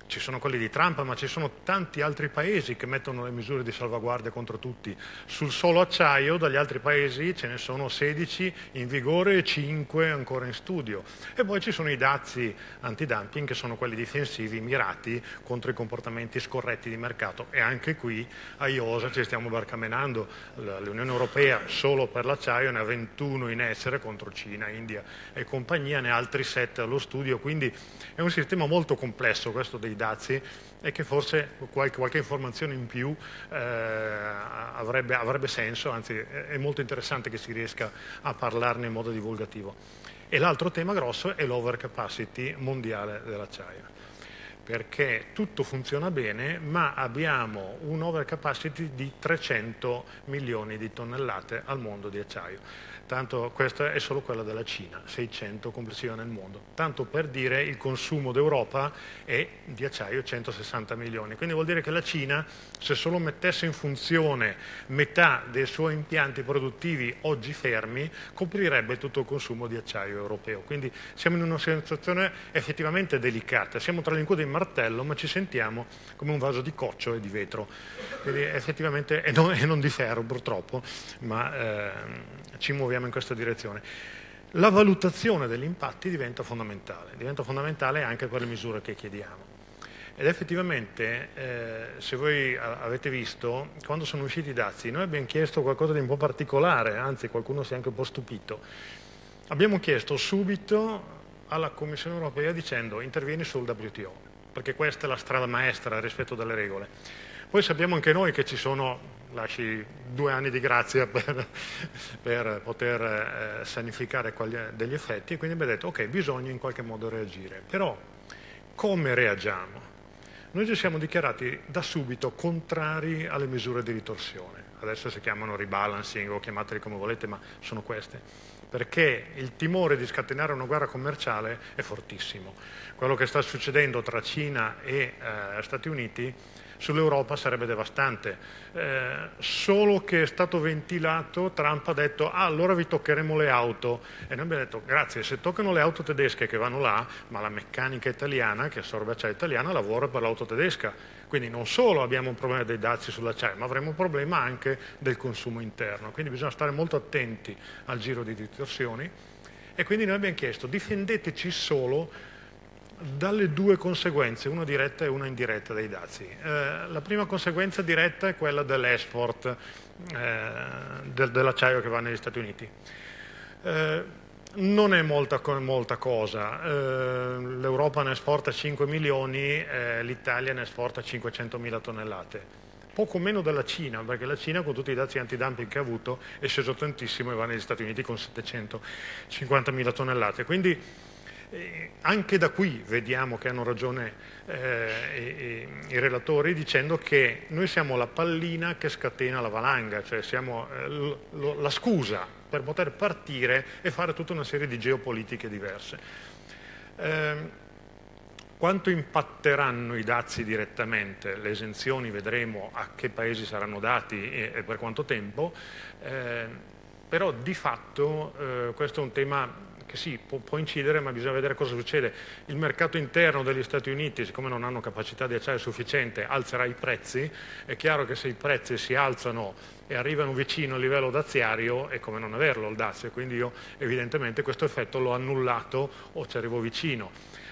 ci sono quelli di Trump, ma ci sono tanti altri paesi che mettono le misure di salvaguardia contro tutti. Sul solo acciaio dagli altri paesi ce ne sono 16 in vigore e 5 ancora in studio. E poi ci sono i dazi antidumping che sono quelli difensivi mirati contro i comportamenti scorretti di mercato e anche qui a IOSA ci stiamo barcamenando. L'Unione Europea solo per l'acciaio ne ha 21 in essere contro Cina, India e compagnia, ne ha altri 7 allo studio, quindi è un sistema molto complesso questo dei dazi e che forse qualche, qualche informazione in più eh, avrebbe, avrebbe, senso, anzi è molto interessante che si riesca a parlarne in modo divulgativo. E l'altro tema grosso è l'overcapacity mondiale dell'acciaio perché tutto funziona bene, ma abbiamo un overcapacity di 300 milioni di tonnellate al mondo di acciaio tanto questa è solo quella della Cina, 600 complessiva nel mondo. Tanto per dire il consumo d'Europa è di acciaio 160 milioni, quindi vuol dire che la Cina se solo mettesse in funzione metà dei suoi impianti produttivi oggi fermi coprirebbe tutto il consumo di acciaio europeo. Quindi siamo in una situazione effettivamente delicata, siamo tra l'incubo e il martello ma ci sentiamo come un vaso di coccio e di vetro, quindi effettivamente, e non, e non di ferro purtroppo, ma eh, ci muoviamo muoviamo in questa direzione. La valutazione degli impatti diventa fondamentale, diventa fondamentale anche per le misure che chiediamo. Ed effettivamente, eh, se voi avete visto, quando sono usciti i dazi, noi abbiamo chiesto qualcosa di un po' particolare, anzi qualcuno si è anche un po' stupito. Abbiamo chiesto subito alla Commissione europea dicendo intervieni sul WTO, perché questa è la strada maestra rispetto alle regole. Poi sappiamo anche noi che ci sono, lasci due anni di grazia (laughs) per, per poter eh, sanificare degli effetti, e quindi abbiamo detto ok, bisogna in qualche modo reagire. Però come reagiamo? Noi ci siamo dichiarati da subito contrari alle misure di ritorsione. Adesso si chiamano rebalancing o chiamateli come volete, ma sono queste. Perché il timore di scatenare una guerra commerciale è fortissimo. Quello che sta succedendo tra Cina e eh, Stati Uniti sull'Europa sarebbe devastante. Eh, solo che è stato ventilato, Trump ha detto ah, allora vi toccheremo le auto e noi abbiamo detto grazie, se toccano le auto tedesche che vanno là, ma la meccanica italiana che assorbe acciaio italiana lavora per l'auto tedesca. Quindi non solo abbiamo un problema dei dazi sull'acciaio, ma avremo un problema anche del consumo interno. Quindi bisogna stare molto attenti al giro di distorsioni e quindi noi abbiamo chiesto difendeteci solo dalle due conseguenze, una diretta e una indiretta dei dazi. Eh, la prima conseguenza diretta è quella dell'export eh, del, dell'acciaio che va negli Stati Uniti. Eh, non è molta, molta cosa, eh, l'Europa ne esporta 5 milioni, l'Italia ne esporta 500 mila tonnellate poco meno della Cina, perché la Cina con tutti i dazi antidumping che ha avuto è sceso tantissimo e va negli Stati Uniti con 750 mila tonnellate. Quindi eh, anche da qui vediamo che hanno ragione eh, i, i, relatori dicendo che noi siamo la pallina che scatena la valanga, cioè siamo eh, lo, la scusa per poter partire e fare tutta una serie di geopolitiche diverse. Eh, quanto impatteranno i dazi direttamente? Le esenzioni vedremo a che paesi saranno dati e, e per quanto tempo, eh, però di fatto eh, questo è un tema che sì, può, può, incidere, ma bisogna vedere cosa succede. Il mercato interno degli Stati Uniti, siccome non hanno capacità di acciaio sufficiente, alzerà i prezzi. È chiaro che se i prezzi si alzano e arrivano vicino al livello daziario è come non averlo il dazio, quindi io evidentemente questo effetto l'ho annullato o ci arrivo vicino.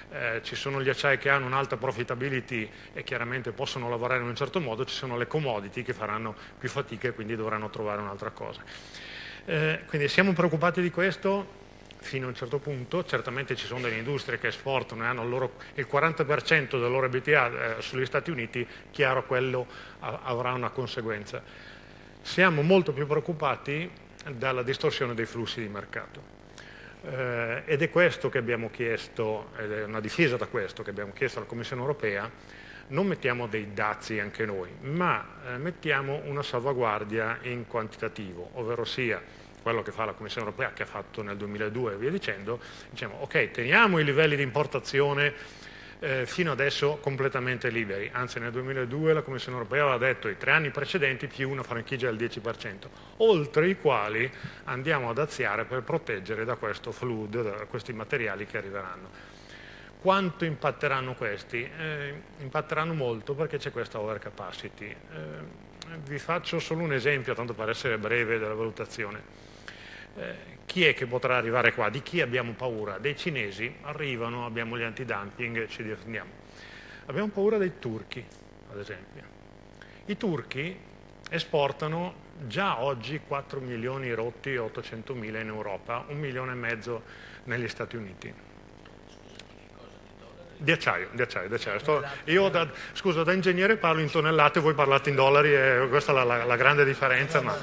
Eh, ci sono gli acciai che hanno un'alta profitability e chiaramente possono lavorare in un certo modo, ci sono le commodity che faranno più fatica e quindi dovranno trovare un'altra cosa. Eh, quindi siamo preoccupati di questo, fino a un certo punto, certamente ci sono delle industrie che esportano e hanno il, loro, il 40% del loro BTA eh, sugli Stati Uniti, chiaro quello avrà una conseguenza. Siamo molto più preoccupati dalla distorsione dei flussi di mercato. Eh, ed è questo che abbiamo chiesto, ed è una difesa da questo che abbiamo chiesto alla Commissione europea, non mettiamo dei dazi anche noi, ma eh, mettiamo una salvaguardia in quantitativo, ovvero sia quello che fa la Commissione europea, che ha fatto nel 2002 e via dicendo, diciamo ok, teniamo i livelli di importazione eh, fino adesso completamente liberi, anzi nel 2002 la Commissione europea aveva detto i tre anni precedenti più una franchigia del 10%, oltre i quali andiamo ad aziare per proteggere da questo flood, da questi materiali che arriveranno. Quanto impatteranno questi? Eh, impatteranno molto perché c'è questa overcapacity. Eh, vi faccio solo un esempio, tanto per essere breve, della valutazione. Eh, chi è che potrà arrivare qua? Di chi abbiamo paura? Dei cinesi arrivano, abbiamo gli antidumping, ci difendiamo. Abbiamo paura dei turchi, ad esempio. I turchi esportano già oggi 4 milioni rotti e 800 mila in Europa, un milione e mezzo negli Stati Uniti di acciaio, di acciaio, di acciaio. Sto, io da, scusa, da ingegnere parlo in tonnellate, voi parlate in dollari e questa è la, la, la grande differenza, ma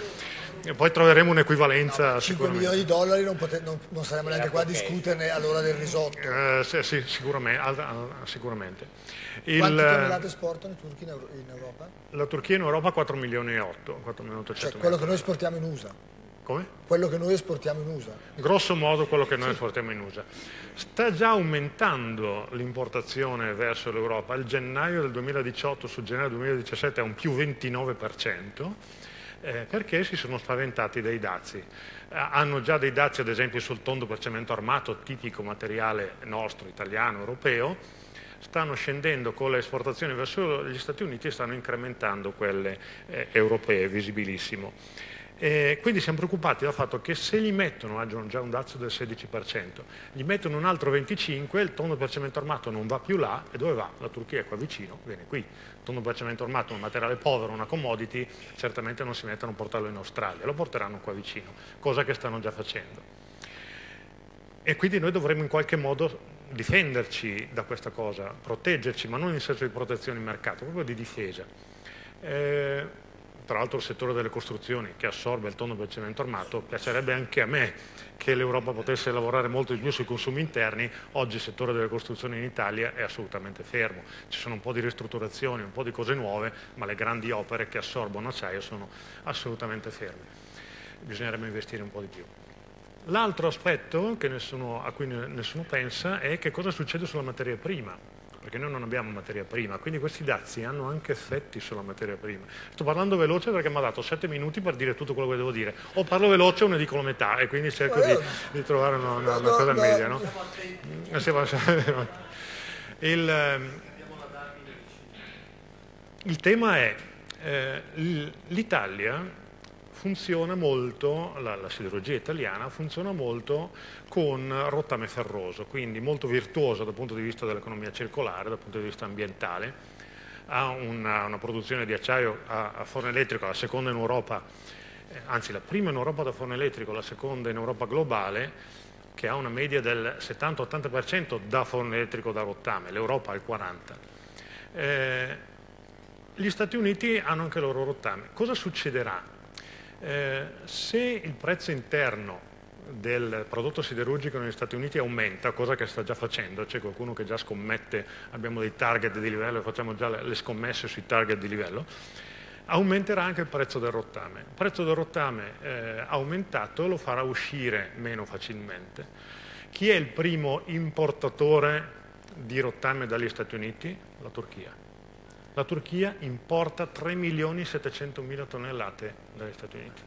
poi troveremo un'equivalenza. No, 5 milioni di dollari non, pote, non, non saremo neanche qua a discuterne all'ora del risotto. Eh, sì, sì, sicuramente. sicuramente. Il, Quante tonnellate esportano i turchi in, Europa? La Turchia in Europa 4 milioni e 8. 4 milioni 800 cioè quello che noi esportiamo in USA. Come? Quello che noi esportiamo in USA. Grosso modo quello che noi sì. esportiamo in USA. Sta già aumentando l'importazione verso l'Europa. Il gennaio del 2018 su gennaio 2017 è un più 29%. Eh, perché si sono spaventati dei dazi. Eh, hanno già dei dazi ad esempio sul tondo per cemento armato, tipico materiale nostro, italiano, europeo, stanno scendendo con le esportazioni verso gli Stati Uniti e stanno incrementando quelle eh, europee, visibilissimo. Eh, quindi siamo preoccupati dal fatto che se gli mettono, hanno già un dazio del 16%, gli mettono un altro 25%, il tondo per cemento armato non va più là, e dove va? La Turchia è qua vicino, viene qui. Il tondo per cemento armato è un materiale povero, una commodity, certamente non si mettono a portarlo in Australia, lo porteranno qua vicino, cosa che stanno già facendo. E quindi noi dovremmo in qualche modo difenderci da questa cosa, proteggerci, ma non in senso di protezione in mercato, proprio di difesa. Eh, tra l'altro il settore delle costruzioni che assorbe il tono del cemento armato, piacerebbe anche a me che l'Europa potesse lavorare molto di più sui consumi interni, oggi il settore delle costruzioni in Italia è assolutamente fermo, ci sono un po' di ristrutturazioni, un po' di cose nuove, ma le grandi opere che assorbono acciaio sono assolutamente ferme, bisognerebbe investire un po' di più. L'altro aspetto nessuno, a cui nessuno pensa è che cosa succede sulla materia prima perché noi non abbiamo materia prima, quindi questi dazi hanno anche effetti sulla materia prima. Sto parlando veloce perché mi ha dato sette minuti per dire tutto quello che devo dire, o parlo veloce o ne dico la metà e quindi cerco di, di trovare una, una, una cosa media. No? Il, ehm, il tema è eh, l'Italia funziona molto, la, la, siderurgia italiana funziona molto con rottame ferroso, quindi molto virtuosa dal punto di vista dell'economia circolare, dal punto di vista ambientale, ha una, una produzione di acciaio a, a, forno elettrico, la seconda in Europa, eh, anzi la prima in Europa da forno elettrico, la seconda in Europa globale, che ha una media del 70-80% da forno elettrico da rottame, l'Europa ha il 40%. Eh, gli Stati Uniti hanno anche il loro rottame. Cosa succederà? Eh, se il prezzo interno del prodotto siderurgico negli Stati Uniti aumenta, cosa che sta già facendo, c'è qualcuno che già scommette, abbiamo dei target di livello, facciamo già le scommesse sui target di livello, aumenterà anche il prezzo del rottame. Il prezzo del rottame eh, aumentato lo farà uscire meno facilmente. Chi è il primo importatore di rottame dagli Stati Uniti? La Turchia la Turchia importa 3 milioni e 700 mila tonnellate dagli Stati Uniti.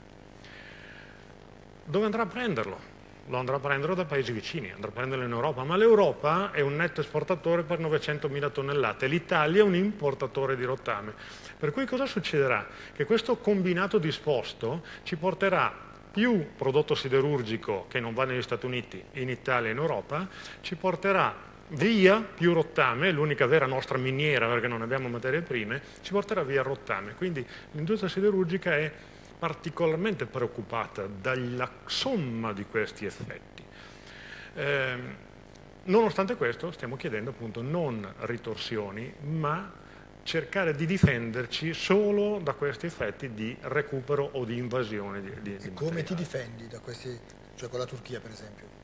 Dove andrà a prenderlo? Lo andrà a prendere da paesi vicini, andrà a prenderlo in Europa, ma l'Europa è un netto esportatore per 900 mila tonnellate, l'Italia è un importatore di rottame. Per cui cosa succederà? Che questo combinato disposto ci porterà più prodotto siderurgico che non va negli Stati Uniti, in Italia e in Europa, ci porterà via più rottame, l'unica vera nostra miniera perché non abbiamo materie prime, ci porterà via rottame. Quindi l'industria siderurgica è particolarmente preoccupata dalla somma di questi effetti. Eh, nonostante questo stiamo chiedendo appunto non ritorsioni, ma cercare di difenderci solo da questi effetti di recupero o di invasione di, di, di Come ti difendi da questi, cioè con la Turchia per esempio?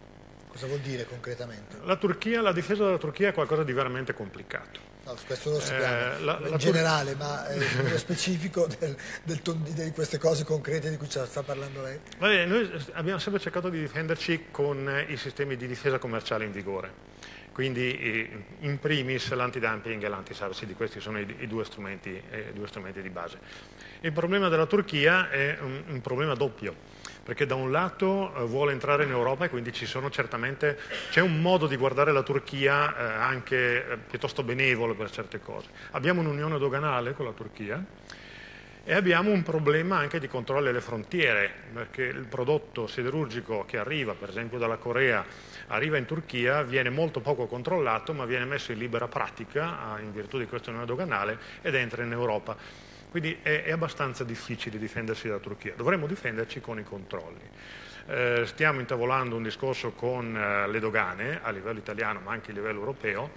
Cosa vuol dire concretamente? La, Turchia, la difesa della Turchia è qualcosa di veramente complicato. No, questo lo sappiamo eh, la, in la generale, Tur- ma eh, nello specifico del, del ton- di queste cose concrete di cui ci sta parlando lei. Bene, noi abbiamo sempre cercato di difenderci con i sistemi di difesa commerciale in vigore. Quindi in primis l'antidumping e l'antisubsidy, questi sono i, i, due strumenti, eh, due strumenti, di base. Il problema della Turchia è un, un problema doppio perché da un lato eh, vuole entrare in Europa e quindi c'è un modo di guardare la Turchia eh, anche eh, piuttosto benevolo per certe cose. Abbiamo un'unione doganale con la Turchia e abbiamo un problema anche di controllo alle frontiere, perché il prodotto siderurgico che arriva, per esempio dalla Corea, arriva in Turchia, viene molto poco controllato, ma viene messo in libera pratica in virtù di questa unione doganale ed entra in Europa. Quindi è, è abbastanza difficile difendersi dalla Turchia. Dovremmo difenderci con i controlli. Eh, stiamo intavolando un discorso con eh, le dogane a livello italiano ma anche a livello europeo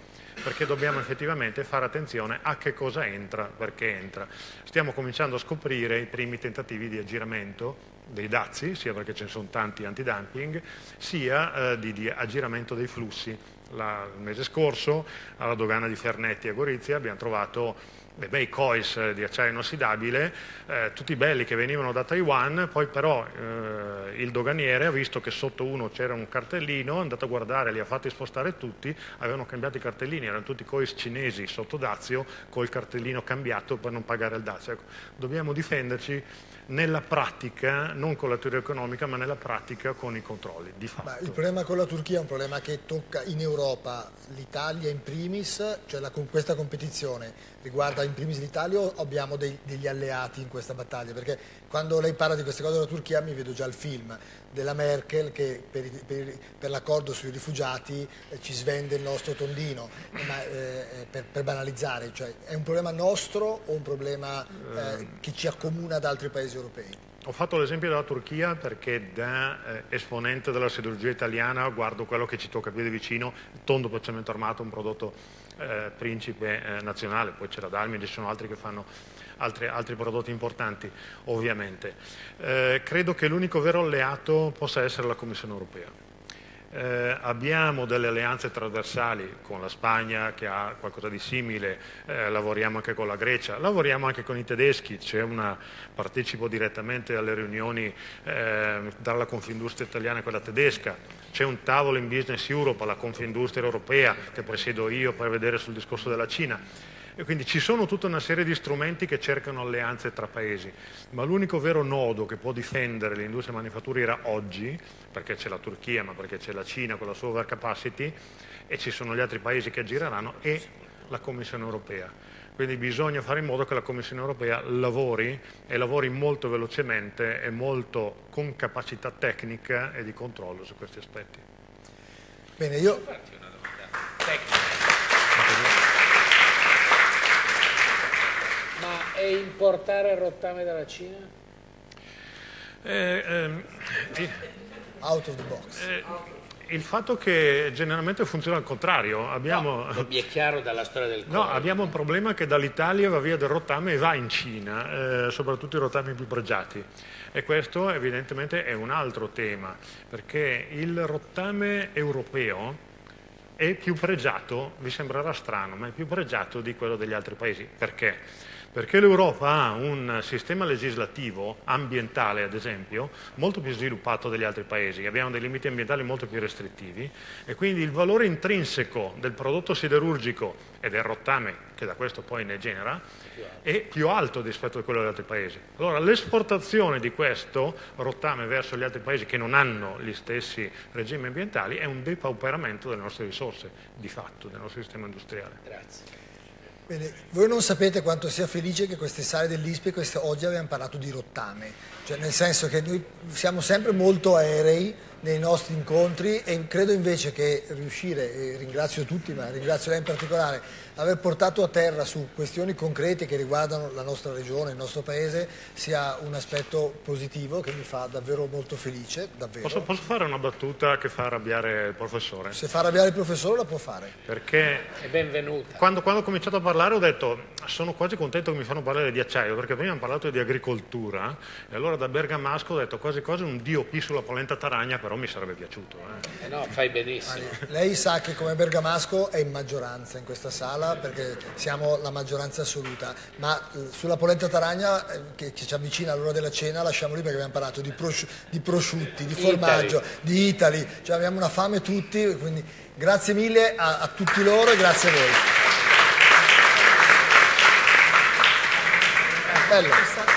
perché dobbiamo effettivamente fare attenzione a che cosa entra, perché entra. Stiamo cominciando a scoprire i primi tentativi di aggiramento dei dazi, sia perché ce ne sono tanti antidumping, sia eh, di, di, aggiramento dei flussi. La, il mese scorso alla dogana di Fernetti a Gorizia abbiamo trovato dei bei cois eh, di acciaio inossidabile, eh, tutti belli che venivano da Taiwan, poi però eh, il doganiere ha visto che sotto uno c'era un cartellino, è andato a guardare, li ha fatti spostare tutti, avevano cambiato i cartellini, erano tutti cois cinesi sotto dazio col cartellino cambiato per non pagare il dazio. Ecco, dobbiamo difenderci nella pratica, non con la teoria economica, ma nella pratica con i controlli, di fatto. Ma il problema con la Turchia è un problema che tocca in Europa l'Italia in primis, cioè la, questa competizione riguarda in primis l'Italia o abbiamo dei, degli alleati in questa battaglia? Perché quando lei parla di queste cose della Turchia mi vedo già il film della Merkel che per, per, per l'accordo sui rifugiati eh, ci svende il nostro tondino, ma, eh, per, per, banalizzare, cioè, è un problema nostro o un problema eh, che ci accomuna ad altri paesi europei? Ho fatto l'esempio della Turchia perché da eh, esponente della siderurgia italiana guardo quello che ci tocca più di vicino, tondo per cemento armato, un prodotto eh, principe eh, nazionale, poi c'è la Dalmia, ci sono altri che fanno altri, altri prodotti importanti ovviamente. Eh, credo che l'unico vero alleato possa essere la Commissione europea. Eh, abbiamo delle alleanze trasversali con la Spagna che ha qualcosa di simile, eh, lavoriamo anche con la Grecia, lavoriamo anche con i tedeschi, una, partecipo direttamente alle riunioni eh, dalla Confindustria italiana e quella tedesca, c'è un tavolo in Business Europe, la Confindustria europea che presiedo io per vedere sul discorso della Cina e quindi ci sono tutta una serie di strumenti che cercano alleanze tra paesi, ma l'unico vero nodo che può difendere l'industria manifatturiera oggi, perché c'è la Turchia, ma perché c'è la Cina con la sua overcapacity e ci sono gli altri paesi che gireranno, è la Commissione europea. Quindi bisogna fare in modo che la Commissione europea lavori e lavori molto velocemente e molto con capacità tecnica e di controllo su questi aspetti. Bene, io... Ma è importare il rottame dalla Cina? Eh, ehm, Out of the box. Eh, il fatto che generalmente funziona al contrario. Abbiamo, no, mi è chiaro dalla storia del No, abbiamo un problema che dall'Italia va via del rottame e va in Cina, eh, soprattutto i rottami più pregiati. E questo evidentemente è un altro tema, perché il rottame europeo è più pregiato, vi sembrerà strano, ma è più pregiato di quello degli altri paesi. Perché? Perché l'Europa ha un sistema legislativo ambientale, ad esempio, molto più sviluppato degli altri paesi, abbiamo dei limiti ambientali molto più restrittivi e quindi il valore intrinseco del prodotto siderurgico e del rottame, che da questo poi ne genera, è più alto rispetto a quello degli altri paesi. Allora l'esportazione di questo rottame verso gli altri paesi che non hanno gli stessi regimi ambientali è un depauperamento delle nostre risorse, di fatto, del nostro sistema industriale. Grazie. Bene, voi non sapete quanto sia felice che queste sale dell'ISPE oggi abbiamo parlato di rottame, cioè nel senso che noi siamo sempre molto aerei nei nostri incontri e credo invece che riuscire, e ringrazio tutti ma ringrazio lei in particolare, aver portato a terra su questioni concrete che riguardano la nostra regione, il nostro paese, sia un aspetto positivo che mi fa davvero molto felice. Davvero. Posso, posso, fare una battuta che fa arrabbiare il professore? Se fa arrabbiare il professore la può fare. Perché è benvenuta. Quando, quando ho cominciato a parlare ho detto sono quasi contento che mi fanno parlare di acciaio, perché prima hanno parlato di agricoltura e allora da Bergamasco ho detto quasi quasi un DOP sulla polenta taragna, però mi sarebbe piaciuto. Eh. Eh no, fai benissimo. Lei sa che come Bergamasco è in maggioranza in questa sala perché siamo la maggioranza assoluta, ma eh, sulla polenta taragna eh, che, ci avvicina all'ora della cena lasciamo lì perché abbiamo parlato di, prosci di prosciutti, di formaggio, Italy. di Italy, cioè abbiamo una fame tutti, quindi grazie mille a, a tutti loro e grazie a voi. Bello.